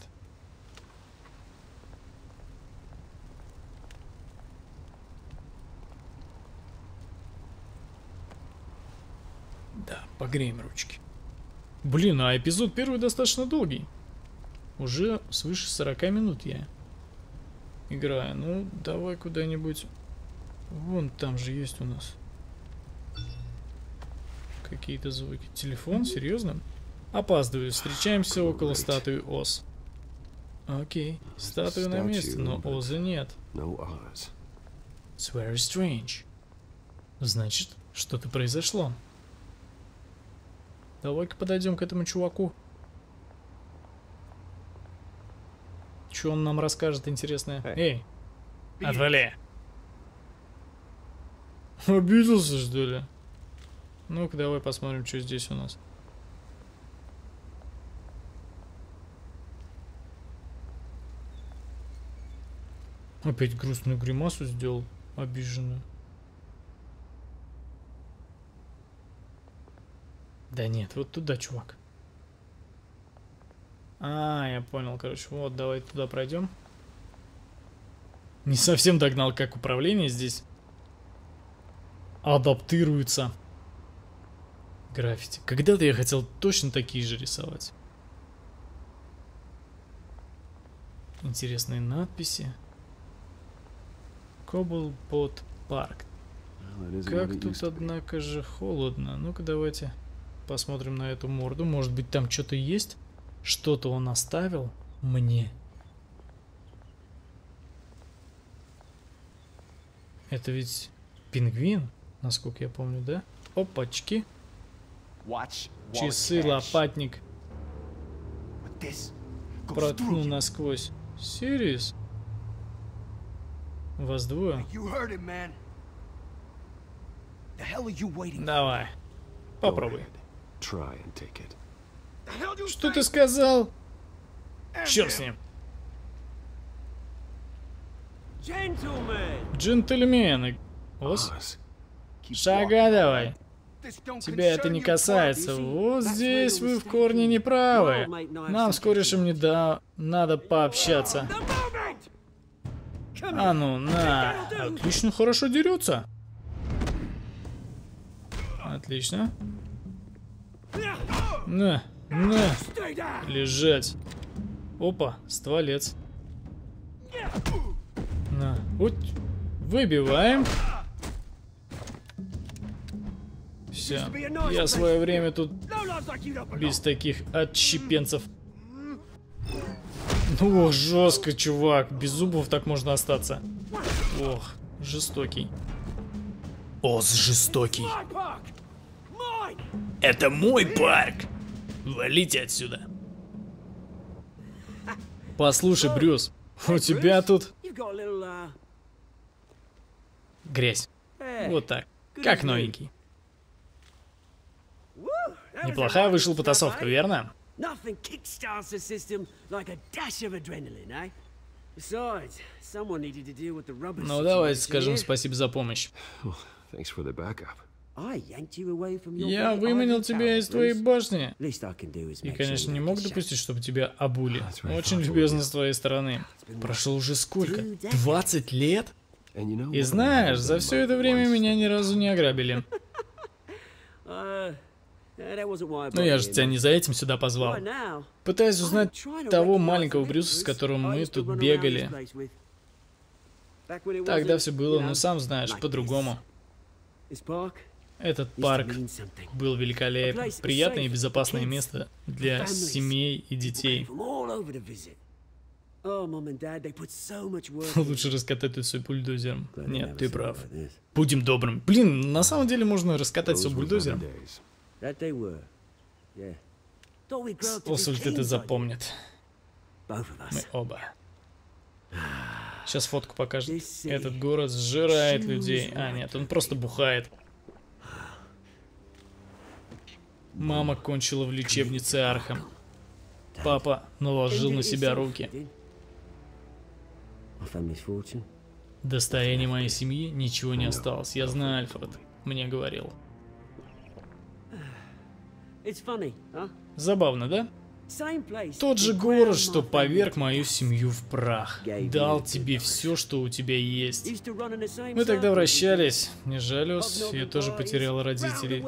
Да, погреем ручки. Блин, а эпизод первый достаточно долгий. Уже свыше 40 минут я играю. Ну, давай куда-нибудь... Вон там же есть у нас какие-то звуки. Телефон? Серьезно? Опаздываю. Встречаемся около статуи Оз. Окей. Статуя на месте, но Оза нет. No Oz. It's very strange. Значит, Что-то произошло. Давай-ка подойдем к этому чуваку. Что он нам расскажет интересное? Эй, отвали. Обиделся, что ли? Ну-ка, давай посмотрим, что здесь у нас. Опять грустную гримасу сделал, обиженную. Да нет, вот туда, чувак. А, я понял, короче. Вот, давай туда пройдем. Не совсем догнал, как управление здесь адаптируется. Граффити. Когда-то я хотел точно такие же рисовать. Интересные надписи. Коблпот парк. Как тут, однако же, холодно. Ну-ка, давайте посмотрим на эту морду. Может быть, там что-то есть? Что-то он оставил мне. Это ведь пингвин, насколько я помню, да? Опачки. Часы, лопатник. Проткнул насквозь. Сириус? Вас двое? You heard him, man. The hell are you waiting? Давай. Попробуй. Что ты сказал? Черт с ним. Джентльмены. Keep шага давай. Тебя это не касается. Вот здесь вы в корне не mistaken. правы. Well, mate, no, I've Нам с корешем не да... надо пообщаться. А ну, на. Отлично, хорошо дерется. Отлично. На, на, лежать. Опа, стволец. На, вот, выбиваем. Все, я свое время тут без таких отщепенцев. Ну, жестко, чувак. Без зубов так можно остаться. Ох, жестокий. Оз жестокий. Это мой парк. Валите отсюда. Послушай, Брюс, у тебя тут грязь. Вот так. Как новенький. Неплохая вышла потасовка, верно? Nothing kickstarts the system like a dash of adrenaline, eh? Besides, someone needed to deal with the rubber Ну, situation скажем спасибо за помощь. Oh, thanks for the backup. I yanked you away from your Я выманил тебя из твоей башни. Least I can do is И, make конечно, не you мог допустить, чтобы тебя обули. Очень любезно с твоей стороны. Прошло уже сколько? Two decades. 20 лет? And you know И what? знаешь, за все это время меня ни разу не ограбили. Но brought я же тебя не за этим сюда позвал. Пытаюсь узнать того маленького Брюса, с которым мы тут бегали. Тогда все было, ну know, сам знаешь, по-другому. Этот парк был великолепен. Приятное и безопасное место для семей и детей. Oh, Лучше раскатать тут все бульдозером. Нет, ты прав. Будем добрым. Блин, на самом деле можно раскатать все бульдозером. That they were. Yeah. Thought we'd grow up to be Послушай, это запомнит. Both of Мы us. оба. Сейчас фотку покажет. Этот город сжирает людей. А, нет, он просто бухает. Мама кончила в лечебнице Архам. Папа наложил на себя руки. Достояние моей семьи ничего не осталось. Я знаю, Альфред. Мне говорил. It's funny, huh? Забавно, да? Тот же город, что поверг мою семью в прах. Дал тебе все, что у тебя есть. Мы тогда вращались. Не жалюсь, я тоже потерял родителей.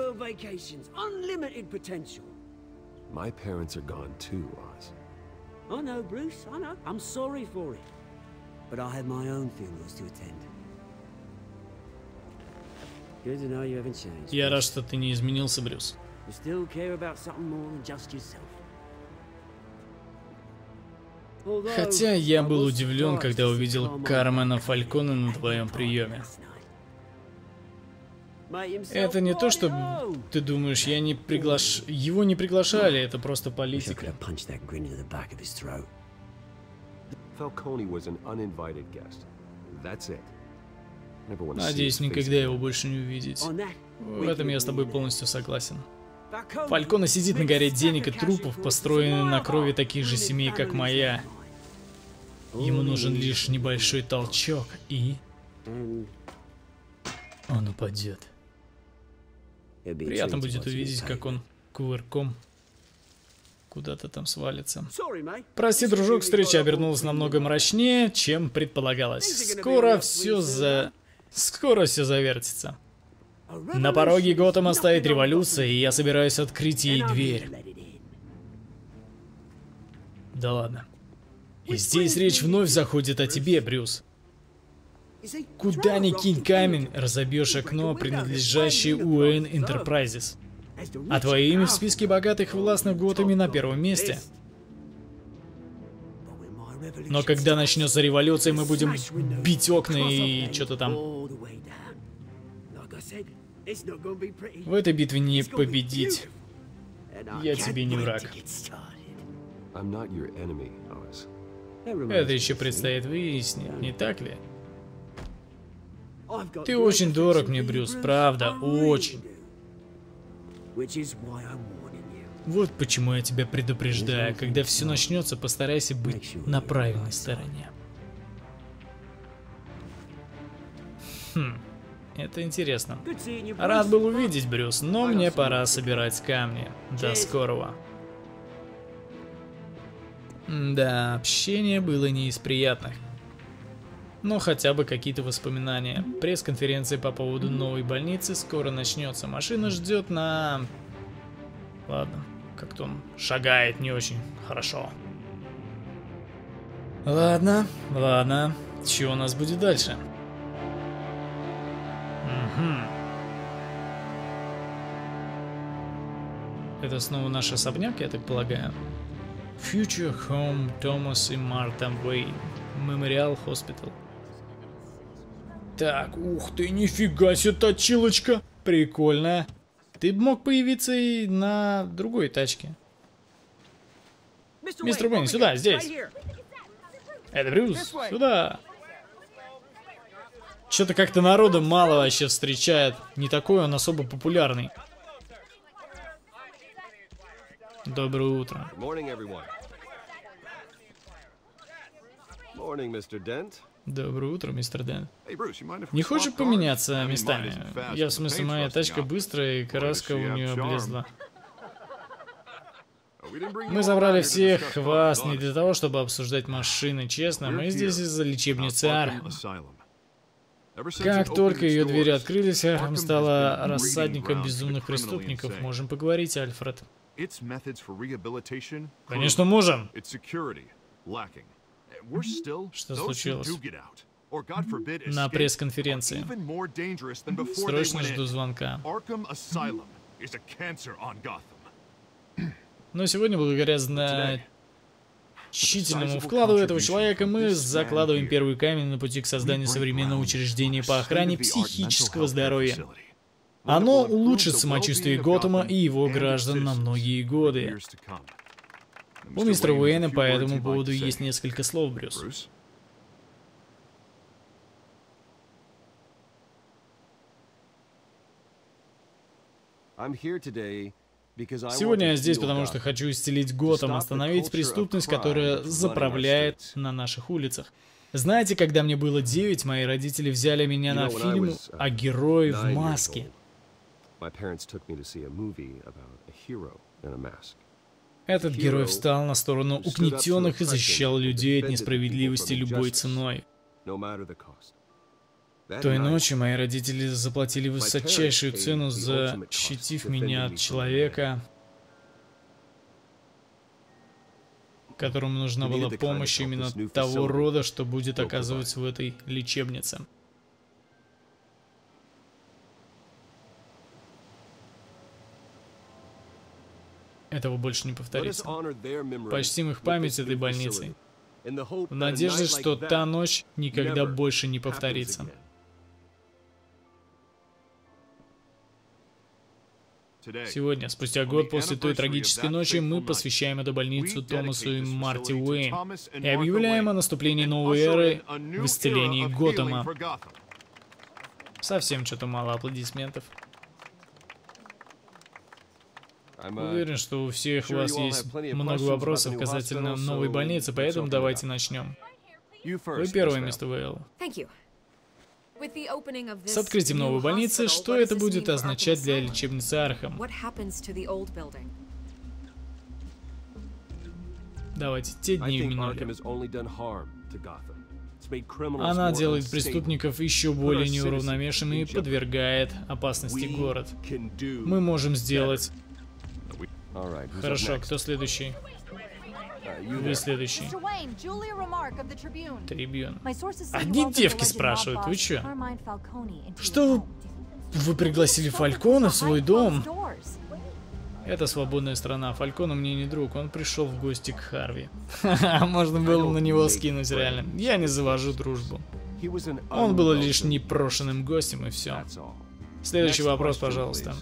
My parents are gone too, Oz. I know, Bruce. I know. I'm sorry for it. But I had my own funerals to attend. Good to know you haven't changed. Я рад, что ты не изменился, Брюс. You still care about something more than just yourself. Although, Хотя я был удивлен, когда увидел Кармена Фалькона на твоем приеме. Это не то, что ты думаешь, я не приглаш... Его не приглашали, это просто политика. Надеюсь, никогда его больше не увидеть. В этом я с тобой полностью согласен. Фалькона сидит на горе денег и трупов, построенных на крови таких же семей, как моя. Ему нужен лишь небольшой толчок, и он упадет. Приятно будет увидеть, как он кувырком куда-то там свалится. Прости, дружок, встреча обернулась намного мрачнее, чем предполагалось. Скоро все за... Скоро все завертится. На пороге Готэма стоит революция, и я собираюсь открыть ей дверь. Да ладно. И здесь речь вновь заходит о тебе, Брюс. Куда ни кинь камень, разобьешь окно, принадлежащее Уэйн Enterprises. А твое имя в списке богатых властных Готэме на первом месте. Но когда начнется революция, мы будем бить окна и что-то там. В этой битве не победить. Я тебе не враг. Это еще предстоит выяснить, не так ли? Ты очень дорог мне, Брюс, правда, очень. Вот почему я тебя предупреждаю. Когда все начнется, постарайся быть на правильной стороне. Хм, это интересно. Рад был увидеть, Брюс, но мне пора собирать камни. До скорого. Да, общение было не из приятных. Но хотя бы какие-то воспоминания. Пресс-конференция по поводу новой больницы скоро начнется. Машина ждет на... Ладно, как-то он шагает не очень хорошо. Ладно, ладно. Что у нас будет дальше? Мгм. Это снова наш особняк, я так полагаю. Future Home Thomas и Марта Уэйн. Мемориал Хоспитал. Так, ух ты, нифига себе точилочка. Прикольно. Ты мог появиться и на другой тачке. Мистер Уэйн, сюда, здесь. Это Брюс, сюда. Что-то как-то народа мало вообще встречает. Не такой он особо популярный. Доброе утро. Доброе утро, мистер we Не хочешь поменяться местами? Я в смысле, моя тачка быстрая, и краска у нее облезла. You Мы забрали всех вас не для того, чтобы обсуждать машины, честно. Мы здесь из-за лечебницы Архам. Как только ее двери открылись, Архам стала рассадником безумных преступников. Можем поговорить, Альфред. Конечно, можем. Что случилось? На пресс-конференции. Срочно жду звонка. Но сегодня, благодаря значительному вкладу этого человека, мы закладываем первый камень на пути к созданию современного учреждения по охране психического здоровья. Оно улучшит самочувствие Готэма и его граждан на многие годы. У мистера Уэйна по этому поводу есть несколько слов, Брюс. I'm here today Сегодня я здесь, потому что хочу исцелить Готэм, остановить преступность, которая заправляет на наших улицах. Знаете, когда мне было 9, мои родители взяли меня на фильм uh, о герое в years маске. Этот герой встал на сторону угнетенных и защищал людей от несправедливости любой ценой. No matter the cost. That Той ночью мои родители заплатили высочайшую цену, защитив меня от человека, которому нужна была помощь именно того рода, что будет оказываться в этой лечебнице. Этого больше не повторится. Почтим их память этой больницей. В надежде, что та ночь никогда больше не повторится. Сегодня, спустя год после той трагической ночи, мы посвящаем эту больницу Томасу и Марти Уэйн и объявляем о наступлении новой эры в исцелении Готэма. Совсем что-то мало аплодисментов. Уверен, что у всех у вас есть много вопросов касательно новой больницы, поэтому давайте начнем. Вы первое, мистер Вейл. С открытием новой больницы, что это будет означать для лечебницы Архам? Давайте, те дни минули. Она делает преступников еще более неуравновешенными и подвергает опасности город. Мы можем сделать... Хорошо, кто следующий? Вы следующий. Трибюн. Одни девки спрашивают, вы чё? Что вы... Вы пригласили Фалькона в свой дом? Это свободная страна. Фалькона мне не друг, он пришел в гости к Харви. Можно было на него скинуть, реально. Я не завожу дружбу. Он был лишь непрошенным гостем и все. Следующий вопрос, пожалуйста.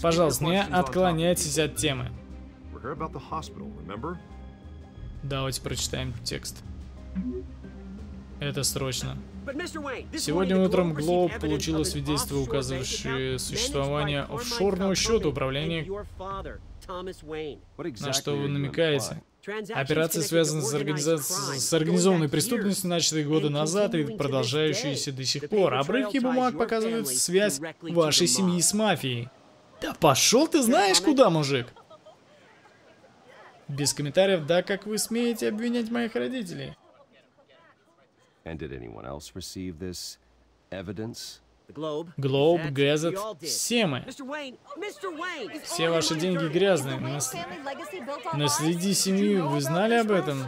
Пожалуйста, не отклоняйтесь от темы. Давайте прочитаем текст. Это срочно. Сегодня утром Глоб получила свидетельство, указывающее существование офшорного счета управления... На что вы намекаете? Операция связана с, организа... с организованной преступностью, начатой года назад и продолжающейся до сих пор. Обрывки бумаг показывают связь вашей семьи с мафией. Да пошел ты знаешь куда, мужик! Без комментариев, да как вы смеете обвинять моих родителей? Глоб, Газет, все мы. Все ваши деньги грязные. Нас... Наследи семью, вы знали об этом?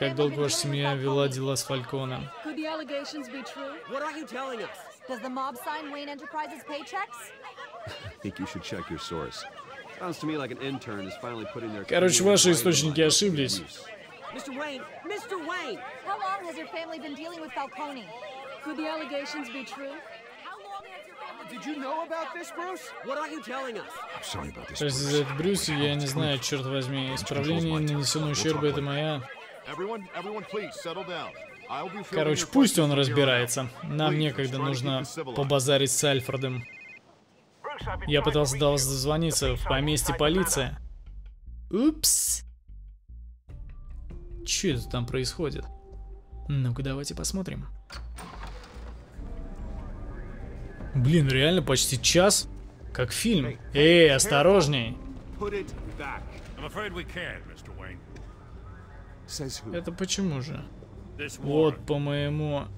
Как долго ваша семья вела дела с Фальконом? Does the mob sign Wayne Enterprises paychecks? I think you should check your source. Короче, ваши источники ошиблись. Mr. Wayne, Mr. Wayne! How long has your family been dealing with Falcone? Could the allegations be true? Did you know about this, Bruce? What are you telling us? I'm sorry about this. Из-за этого Брюс, я не знаю, черт возьми. Исправление нанесенного ущерба это моя. Короче, пусть он разбирается. Нам некогда нужно побазарить с Альфредом. Я пытался до вас дозвониться в поместье полиция. Упс. Что это там происходит? Ну-ка, давайте посмотрим. Блин, реально почти час? Как фильм. Эй, осторожней. Это почему же? Вот, по-моему,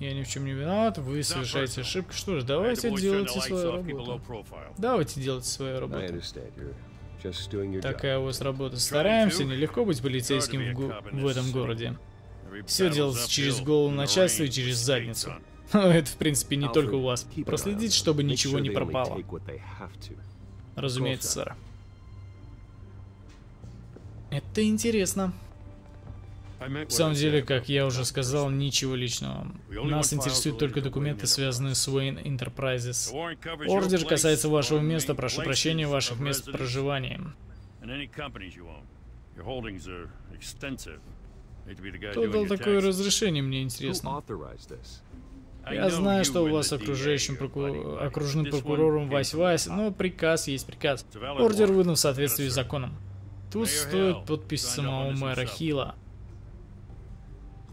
я ни в чем не виноват, вы совершаете ошибку. Что ж, давайте делайте свою работу. Давайте делайте свою работу. Такая у вас работа. Стараемся, нелегко быть полицейским в, в этом городе. Все делается через голову начальства и через задницу. Это, в принципе, не только у вас. Проследить, чтобы ничего не пропало. Разумеется, сэр. Это интересно. В самом деле, как я уже сказал, ничего личного. Нас интересуют только документы, связанные с Wayne Enterprises. Ордер касается вашего места, прошу прощения, ваших мест проживания. Кто дал такое разрешение, мне интересно. Я знаю, что у вас окружающим проку... окружным прокурором Вась-Вась, но приказ есть приказ. Ордер выдан в соответствии с законом. Тут стоит подпись самого мэра Хилла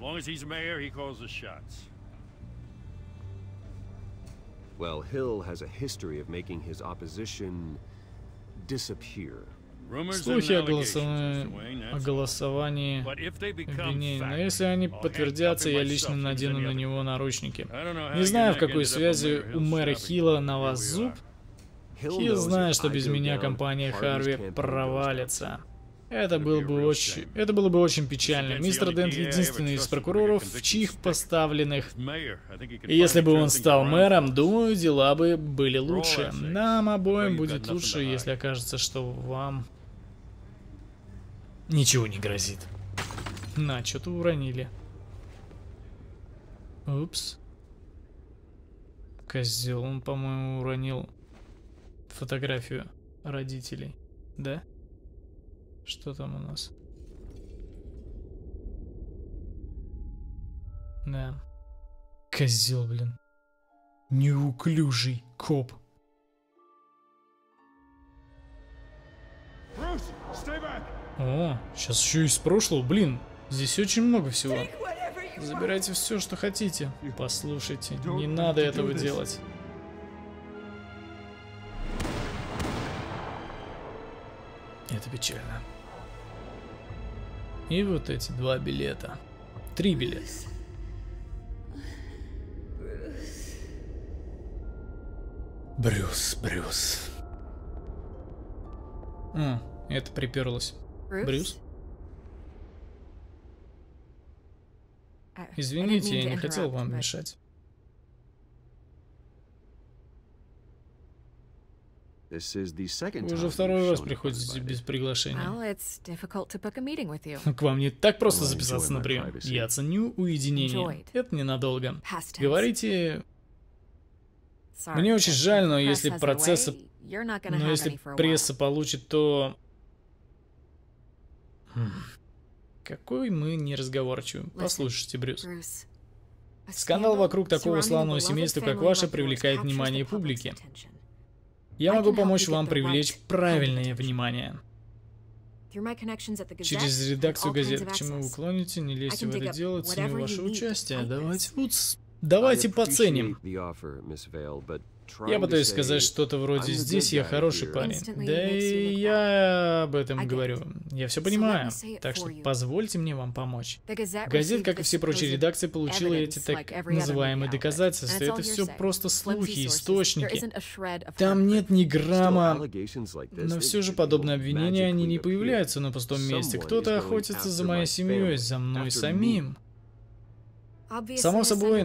long as he's mayor, he calls the shots. Well, Hill has a history of making his opposition disappear. Слухи о, голосовании, о голосовании обвинений, но если они подтвердятся, я лично надену на него наручники. Не знаю, в какой связи у мэра Хилла на вас зуб. Хилл знает, что без меня компания Харви провалится. Это было бы очень... Это было бы очень печально. Мистер Дент единственный из прокуроров, в чьих поставленных... И если бы он стал мэром, думаю, дела бы были лучше. Нам обоим будет лучше, если окажется, что вам... Ничего не грозит. На, что-то уронили. Упс. Козел, он, по-моему, уронил фотографию родителей. Да? Что там у нас? Да. Козел, блин. Неуклюжий коп. О, сейчас еще из прошлого, блин. Здесь очень много всего. Забирайте все, что хотите. Послушайте, не надо этого делать. Это печально. И вот эти два билета. Три билета. Брюс, Брюс. А, это приперлось. Брюс? Извините, я не хотел вам мешать. Вы уже второй раз приходите без приглашения. К вам не так просто записаться на прием. Я ценю уединение. Это ненадолго. Говорите... Мне очень жаль, но если процесса... Но если пресса получит, то... Хм. Какой мы неразговорчивый. Послушайте, Брюс. Скандал вокруг такого славного семейства, как ваше, привлекает внимание публики. Я могу помочь вам привлечь правильное внимание. Через редакцию газет, к чему вы клоните, не лезьте в это дело, ценю ваше участие. Давайте вот, давайте поценим. Я пытаюсь сказать что-то вроде «здесь я хороший парень». Да и я об этом говорю. Я все понимаю. Так что позвольте мне вам помочь. Газет, как и все прочие редакции, получила эти так называемые доказательства. Это все просто слухи, источники. Там нет ни грамма... Но все же подобные обвинения, они не появляются на пустом месте. Кто-то охотится за моей семьей, за мной самим. Само собой,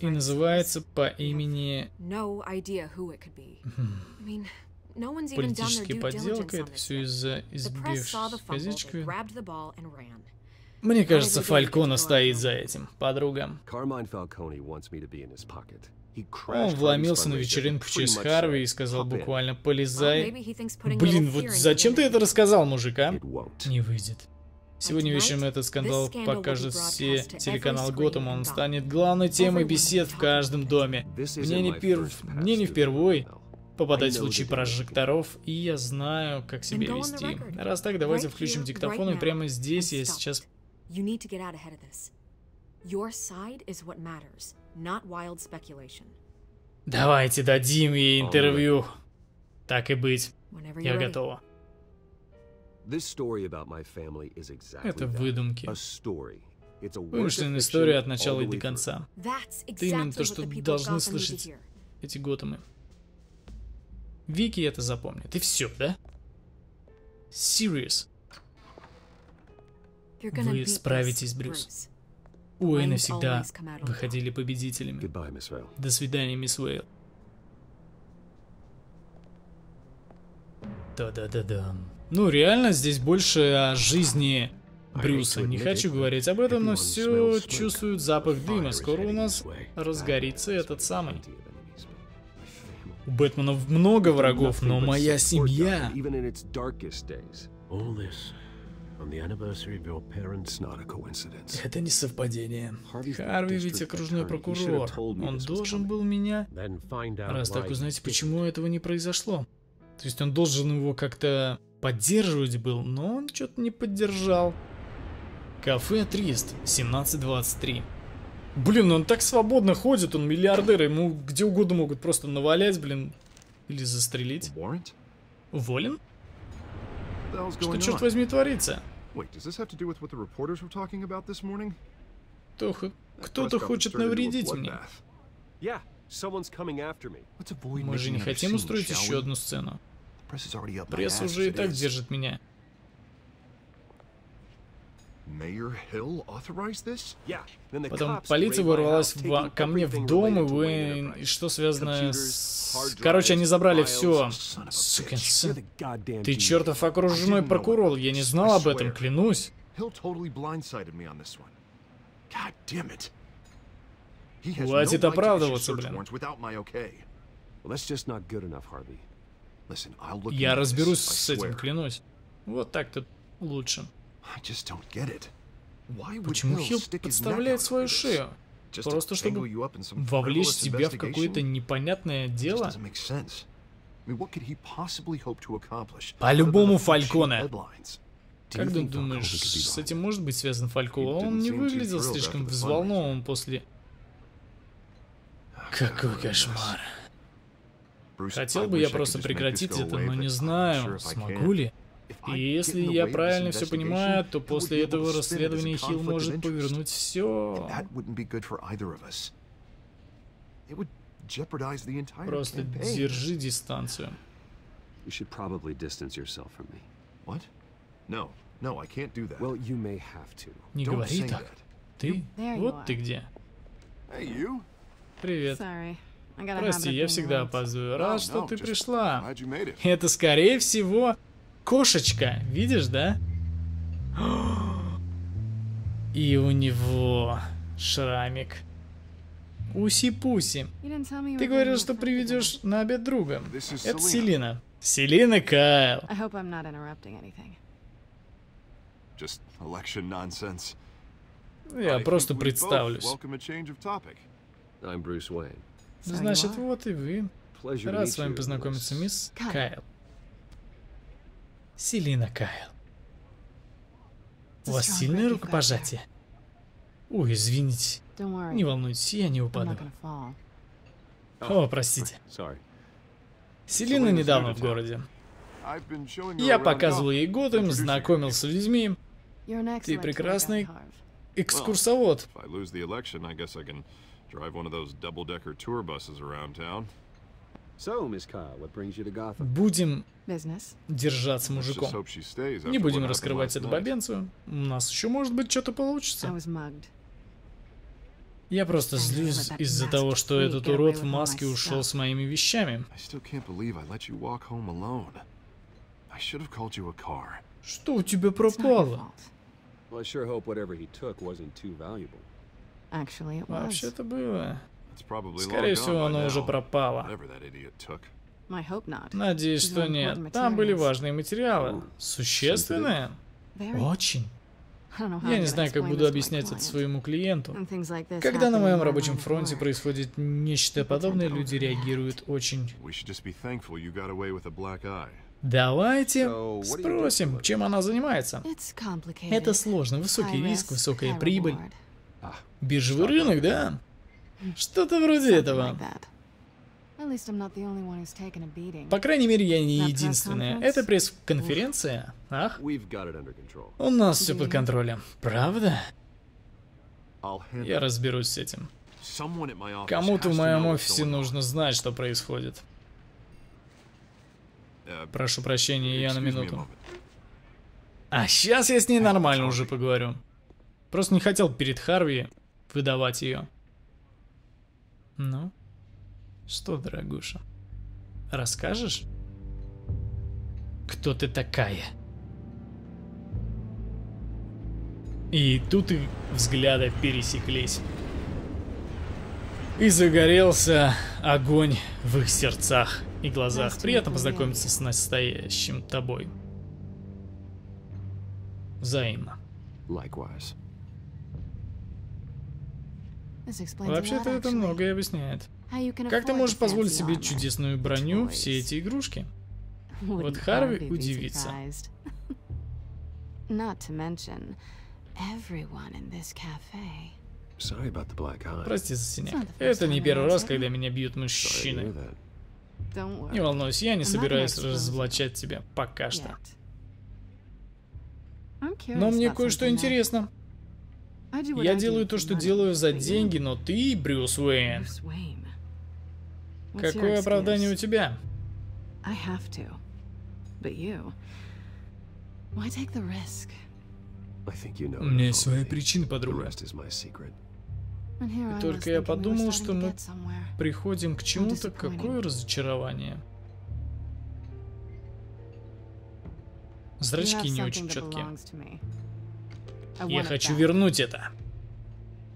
и называется по имени... Политические подделки, это все из-за избивших газетчиков. Мне кажется, Фалькона стоит за этим, подруга. Он вломился на вечеринку в честь Харви и сказал буквально «полезай». Блин, вот зачем ты это рассказал, мужика? Не выйдет. Сегодня вечером этот скандал покажет все телеканал Готэм, он станет главной темой бесед в каждом доме. Мне не, пер... Мне не впервой попадать в лучи прожекторов, и я знаю, как себя вести. Раз так, давайте включим диктофон, и прямо здесь я сейчас... Давайте дадим ей интервью. Так и быть. Я готова. Это выдумки. Вымышленная история от начала и до конца. Это именно то, что должны слышать эти Готэмы. Вики это запомнит. И все, да? Serious. Вы справитесь, Брюс. Уэйны всегда выходили победителями. До свидания, мисс Уэйл. Да-да-да-да. Ну, реально, здесь больше о жизни Брюса. Не хочу говорить об этом, но все чувствуют запах дыма. Скоро у нас разгорится этот самый. У Бэтмена много врагов, но моя семья... Это не совпадение. Харви ведь окружной прокурор. Он должен был меня... Раз так узнать, почему этого не произошло. То есть он должен его как-то поддерживать был, но он что-то не поддержал. Кафе Трист, 1723. Блин, он так свободно ходит, он миллиардер, ему где угодно могут просто навалять, блин, или застрелить. Уволен? Что, черт возьми, творится? Кто-то хочет навредить мне. Мы же не хотим устроить еще одну сцену. Пресса уже и так держит меня. Потом полиция ворвалась в, ко мне в дом, и вы... И что связано с... Короче, они забрали все. Сукин сын. Ты чертов окружной прокурор, я не знал об этом, клянусь. Хватит оправдываться, блин. Listen, I'll look Я into this, разберусь с этим, клянусь. Вот так-то лучше. Почему Хилл подставляет свою шею? Просто чтобы вовлечь тебя в какое-то непонятное дело? По-любому Фальконе. Как ты думаешь, с этим может быть связан Фалькова? He Он не выглядел слишком взволнованным после... Какой кошмар. Хотел бы я просто прекратить это, но не знаю, смогу ли. И если я правильно все понимаю, то после этого расследования Хилл может повернуть все. Просто держи дистанцию. You should probably distance yourself from me. What? No, no, I can't do that. Well, you may have to. Не говори так. Ты? Вот ты где. Hey, you. Привет. Sorry. Прости, я всегда опаздываю. Рад, что ты пришла. Это, скорее всего, кошечка. Видишь, да? И у него шрамик. Уси-пуси. Ты говорил, что приведешь на обед друга. Это. Селина. Селина Кайл. Я просто представлюсь. I'm Bruce Wayne. Значит, вот и вы. Рад с вами познакомиться, мисс Кайл. Селина Кайл. У вас сильное рукопожатие? Ой, извините. Не волнуйтесь, я не упаду. О, простите. Sorry. Селина недавно в городе. Я показывал ей Готэм, знакомился с людьми. Ты прекрасный экскурсовод. Drive one of those double-decker tour buses around town. So, Miss Kyle, what brings you to Gotham? Будем Business. держаться Let's just мужиком. hope she stays Не будем раскрывать эту бабенцию. У нас еще может быть что-то I получится. was mugged. Я просто злюсь из-за того, что этот урод в маске ушел с моими вещами. Что у тебя пропало? Well, I sure hope whatever he took wasn't too valuable. Вообще-то было. Скорее всего, оно уже пропало. Надеюсь, что нет. Там были важные материалы. Существенные? Очень. Я не знаю, как буду объяснять это своему клиенту. Когда на моем рабочем фронте происходит нечто подобное, люди реагируют очень... Давайте спросим, чем она занимается. Это сложно, высокий риск, высокая прибыль. Биржевый рынок, да? Что-то вроде этого. По крайней мере, я не На единственная. Это пресс-конференция. Ах, у нас все под контролем. Правда? Я разберусь с этим. Кому-то в моем офисе нужно знать, что происходит. Uh, Прошу прощения, я на минуту. А сейчас я с ней нормально уже поговорю. Просто не хотел перед Харви выдавать ее. Ну, что, дорогуша, расскажешь? Кто ты такая? И тут их взгляды пересеклись. И загорелся огонь в их сердцах и глазах. Приятно познакомиться с настоящим тобой. Взаимно. Likewise. Вообще-то это многое объясняет. Как ты можешь позволить себе чудесную броню, все эти игрушки? Wouldn't Харви удивится. Прости за синяк. Это не первый раз, когда меня бьют мужчины. Не волнуйся, я не собираюсь разоблачать тебя пока что. Но мне кое-что интересно. Я делаю то, что делаю за деньги, но ты, Брюс Уэйн. Какое оправдание у тебя? У меня есть свои причины, подруга. was только я подумал, что мы. Приходим к чему-то, какое разочарование. Зрачки не очень четкие. Я хочу вернуть это.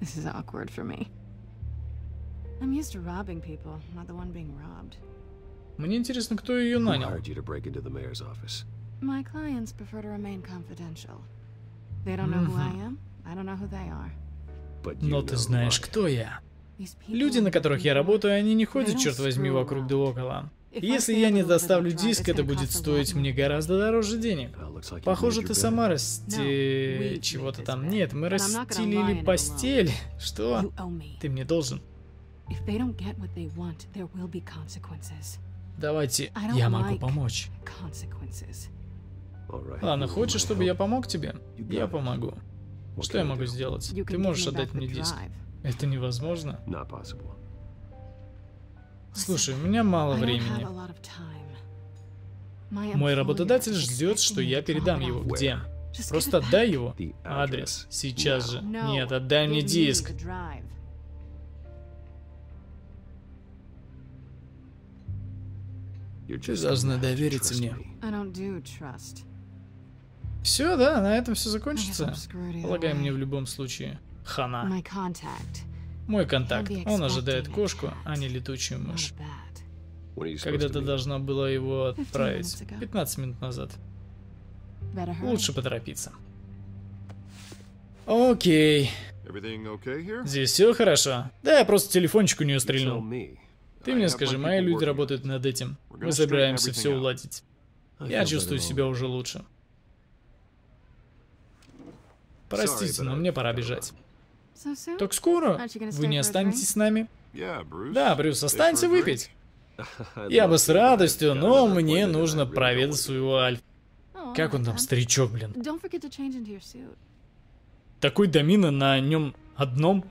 This is awkward for me. I'm used to robbing people, not the one being robbed. Мне интересно, кто ее нанял. hired you to break into the mayor's office? My clients prefer to remain confidential. They don't know who I am. I don't know who they are. But you Но ты знаешь, кто я. Люди, на которых я работаю, они не ходят, черт возьми, вокруг да around. около. Если я не доставлю диск, это будет стоить мне гораздо дороже денег. Похоже, ты сама расти... чего-то там. Нет, мы расстелили постель. Что? Ты мне должен. Давайте, я могу помочь. Ладно, хочешь, чтобы я помог тебе? Я помогу. Что я могу сделать? Ты можешь отдать мне диск. Это невозможно. Слушай, у меня мало времени. Мой работодатель ждет, что я передам его. Где? Просто отдай его. Адрес. Сейчас же. Нет, отдай мне диск. Ты должна довериться мне. Все, да, на этом все закончится. Полагаю, мне в любом случае. Хана. Мой контакт. Он ожидает кошку, а не летучую мышь. a bat. When are you supposed Когда to ты meet? должна была его отправить? minutes ago. 15 минут назад. Лучше поторопиться. Окей. Здесь все хорошо. Да, я просто телефончик у нее стрельнул. Ты мне скажи, мои люди работают над этим. Мы собираемся все уладить. Я чувствую себя уже лучше. Простите, но мне пора бежать. Так скоро? Вы не останетесь с нами? Да, Брюс, останься выпить. Я бы с радостью, но мне нужно проведать своего Альфа. Как он там, старичок, блин? Такой домина на нем одном.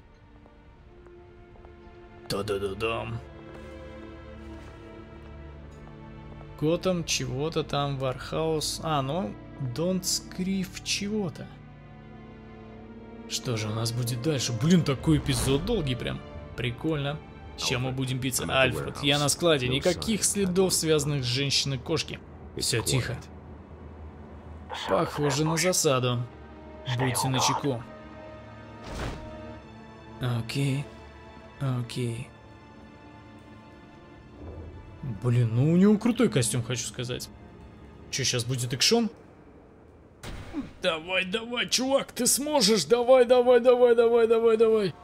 Да-да-да-дам. Готэм, чего-то там, Вархаус. А, ну, Don't Скриф чего-то. Что же у нас будет дальше? Блин, такой эпизод долгий прям. Прикольно. С чем мы будем биться? Альфред, я на складе. Никаких следов, связанных с женщиной-кошки. Все тихо. Похоже на засаду. Будьте начеку. Окей. Окей. Блин, ну у него крутой костюм, хочу сказать. Че, сейчас будет экшон? Давай, давай, чувак, ты сможешь. Давай, давай, давай, давай, давай, давай.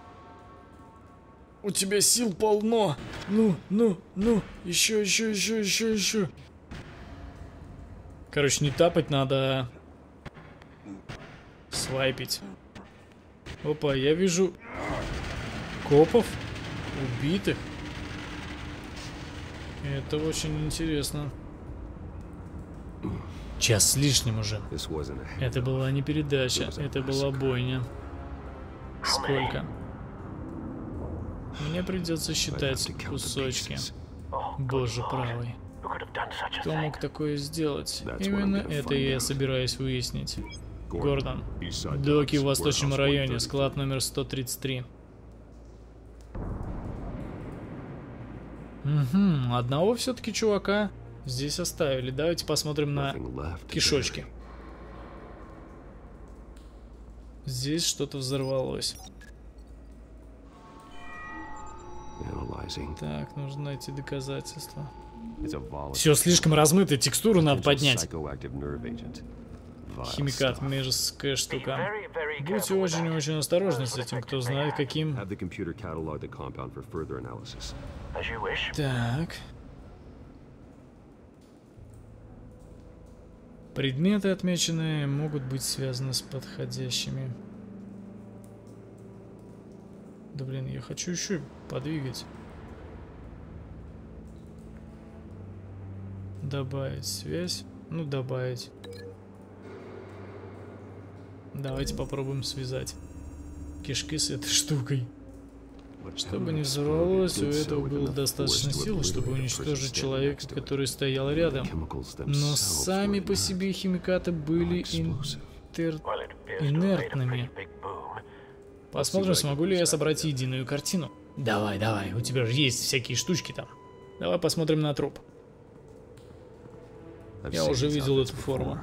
У тебя сил полно. Ну, ну, ну, еще, еще, еще, еще, еще. Короче, не тапать надо, а свайпить. Опа, я вижу копов, убитых. Это очень интересно. Час с лишним уже. Это была не передача, это была бойня. Сколько? Мне придется считать кусочки. Боже правый. Кто мог такое сделать? Именно это я собираюсь выяснить. Гордон. Доки в Восточном районе, 133. склад номер 133. Угу, одного все-таки чувака здесь оставили. Давайте посмотрим на кишочки. Здесь что-то взорвалось. Так, нужно найти доказательства. Все слишком размыто, текстуру надо поднять. Химикат, мерзкая штука. Будьте очень-очень осторожны с этим, кто знает каким... Have the computer catalog the compound for further analysis. Так. Предметы, отмеченные, могут быть связаны с подходящими. Да блин, я хочу еще подвигать. Добавить связь. Ну, добавить. Давайте попробуем связать кишки с этой штукой. Чтобы не взорвалось, у этого было достаточно сил, чтобы уничтожить человека, который стоял рядом. Но сами по себе химикаты были интер... инертными. Посмотрим, смогу ли я собрать единую картину. Давай, давай, у тебя же есть всякие штучки там. Давай посмотрим на труп. Я уже видел эту форму.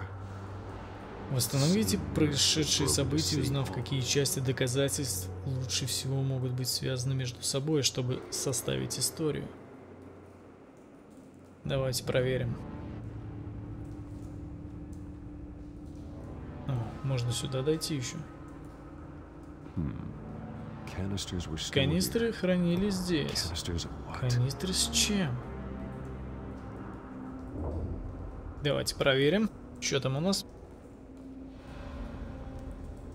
Восстановите происшедшие события, узнав, какие части доказательств лучше всего могут быть связаны между собой, чтобы составить историю. Давайте проверим. О, можно сюда дойти еще. Stored Канистры here. хранились здесь. Канистры с чем? Давайте проверим. Что там у нас?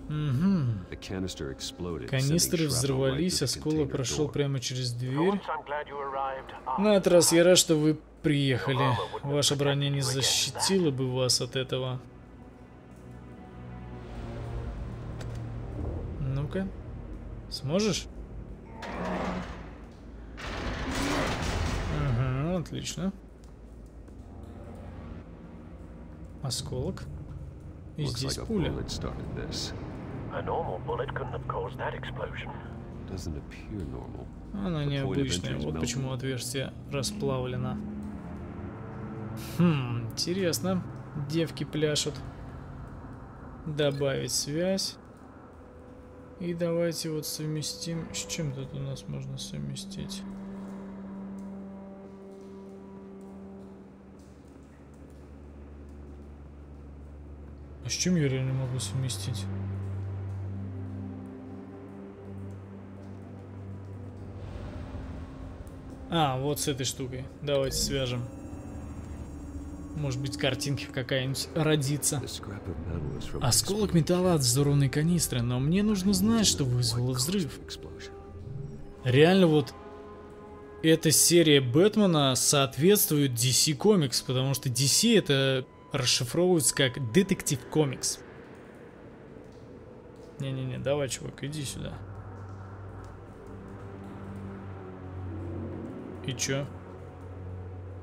Угу. Канистры взорвались, осколок container прошел прямо через дверь. На этот раз я рад, что вы приехали. Ваша броня не защитила бы вас от этого. Ну-ка. Сможешь? Ага, отлично. Осколок. И здесь пуля. Bullet started this. a normal bullet couldn't have caused that explosion. Doesn't appear normal. Она необычная, вот почему отверстие расплавлено. Хм, интересно. Девки пляшут. Добавить связь. И давайте вот совместим... С чем тут у нас можно совместить? А с чем я реально могу совместить? А, вот с этой штукой. Давайте свяжем. Может быть, картинка какая-нибудь родится. Осколок металла от взорванной канистры, но мне нужно знать, что вызвало взрыв. Реально вот эта серия Бэтмена соответствует DC Comics, потому что DC это расшифровывается как Detective Comics. Не-не-не, давай, чувак, иди сюда. И чё?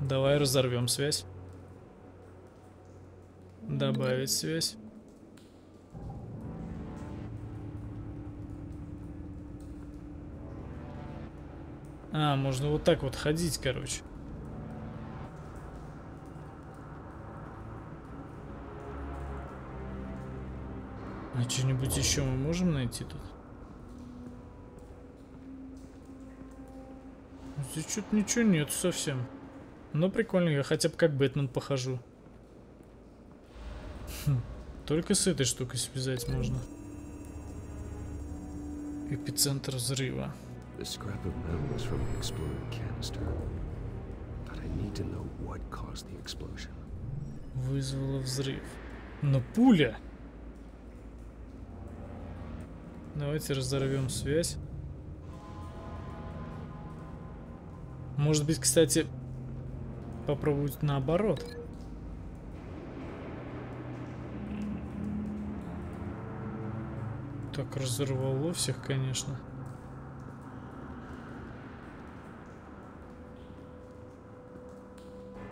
Давай разорвем связь. Добавить связь. А, можно вот так вот ходить, короче. А что-нибудь еще мы можем найти тут? Здесь что-то ничего нет совсем. Но прикольно, я хотя бы как Бэтмен похожу. Хм, Только с этой штукой связать можно. Эпицентр взрыва. The scrap of metal is from the exploded canister. But I need to know what caused the explosion. Вызвала взрыв. Но пуля! Давайте разорвем связь. Может быть, кстати, попробовать наоборот. Так разорвало всех, конечно.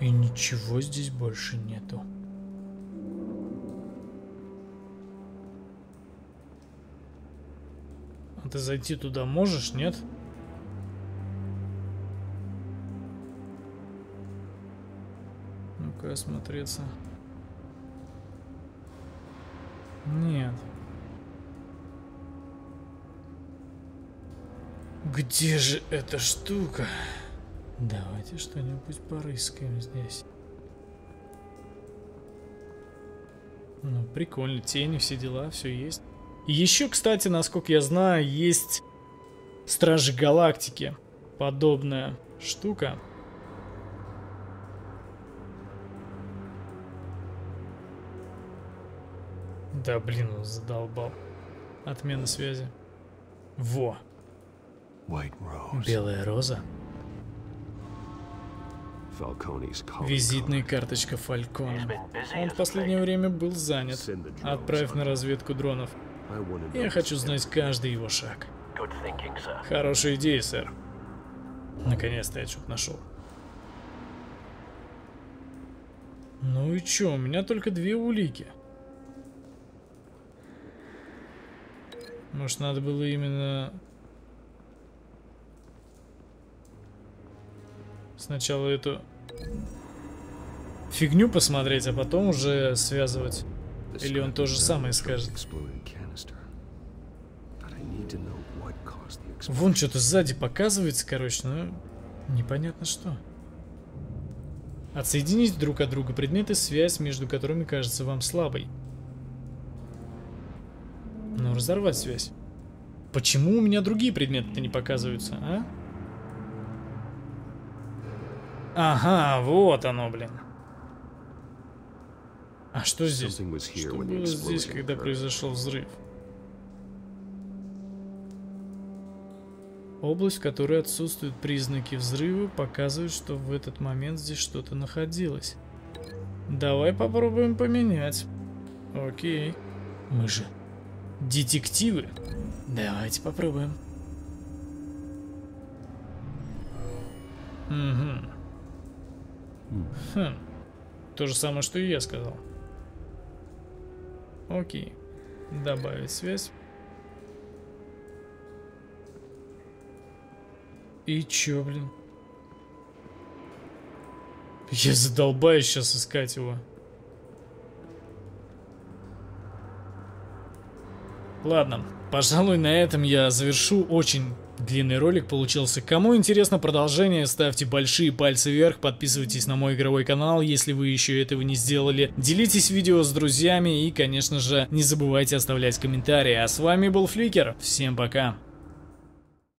И ничего здесь больше нету. А ты зайти туда можешь, нет? Ну-ка осмотреться. Нет. Где же эта штука? Давайте что-нибудь порыскаем здесь. Ну, прикольно. Тени, все дела, все есть. Еще, кстати, насколько я знаю, есть Стражи Галактики. Подобная штука. Да, блин, он задолбал. Отмена связи. Во, белая роза. Визитная карточка Фалькона. Он в последнее время был занят. Отправь на разведку дронов. Я хочу знать каждый его шаг. Хорошая идея, сэр. Наконец-то я что-то нашел. Ну и чё, у меня только две улики. Может, надо было именно... Сначала эту фигню посмотреть, а потом уже связывать. Или он то же самое скажет. Вон что-то сзади показывается, короче, но непонятно что. Отсоединить друг от друга предметы, связь между которыми кажется вам слабой. Ну, разорвать связь. Почему у меня другие предметы-то не показываются, а? Ага, вот оно, блин. А что здесь? Что было здесь, когда произошел взрыв? Область, в которой отсутствуют признаки взрыва, показывает, что в этот момент здесь что-то находилось. Давай попробуем поменять. Окей. Мы же детективы. Давайте попробуем. Угу. Хм. То же самое, что и я сказал. Окей. Добавить связь. И чё, блин? Я задолбаюсь сейчас искать его. Ладно, пожалуй, на этом я завершу. Очень длинный ролик получился. Кому интересно продолжение, ставьте большие пальцы вверх, подписывайтесь на мой игровой канал, если вы еще этого не сделали. Делитесь видео с друзьями и, конечно же, не забывайте оставлять комментарии. А с вами был Фликер. Всем пока.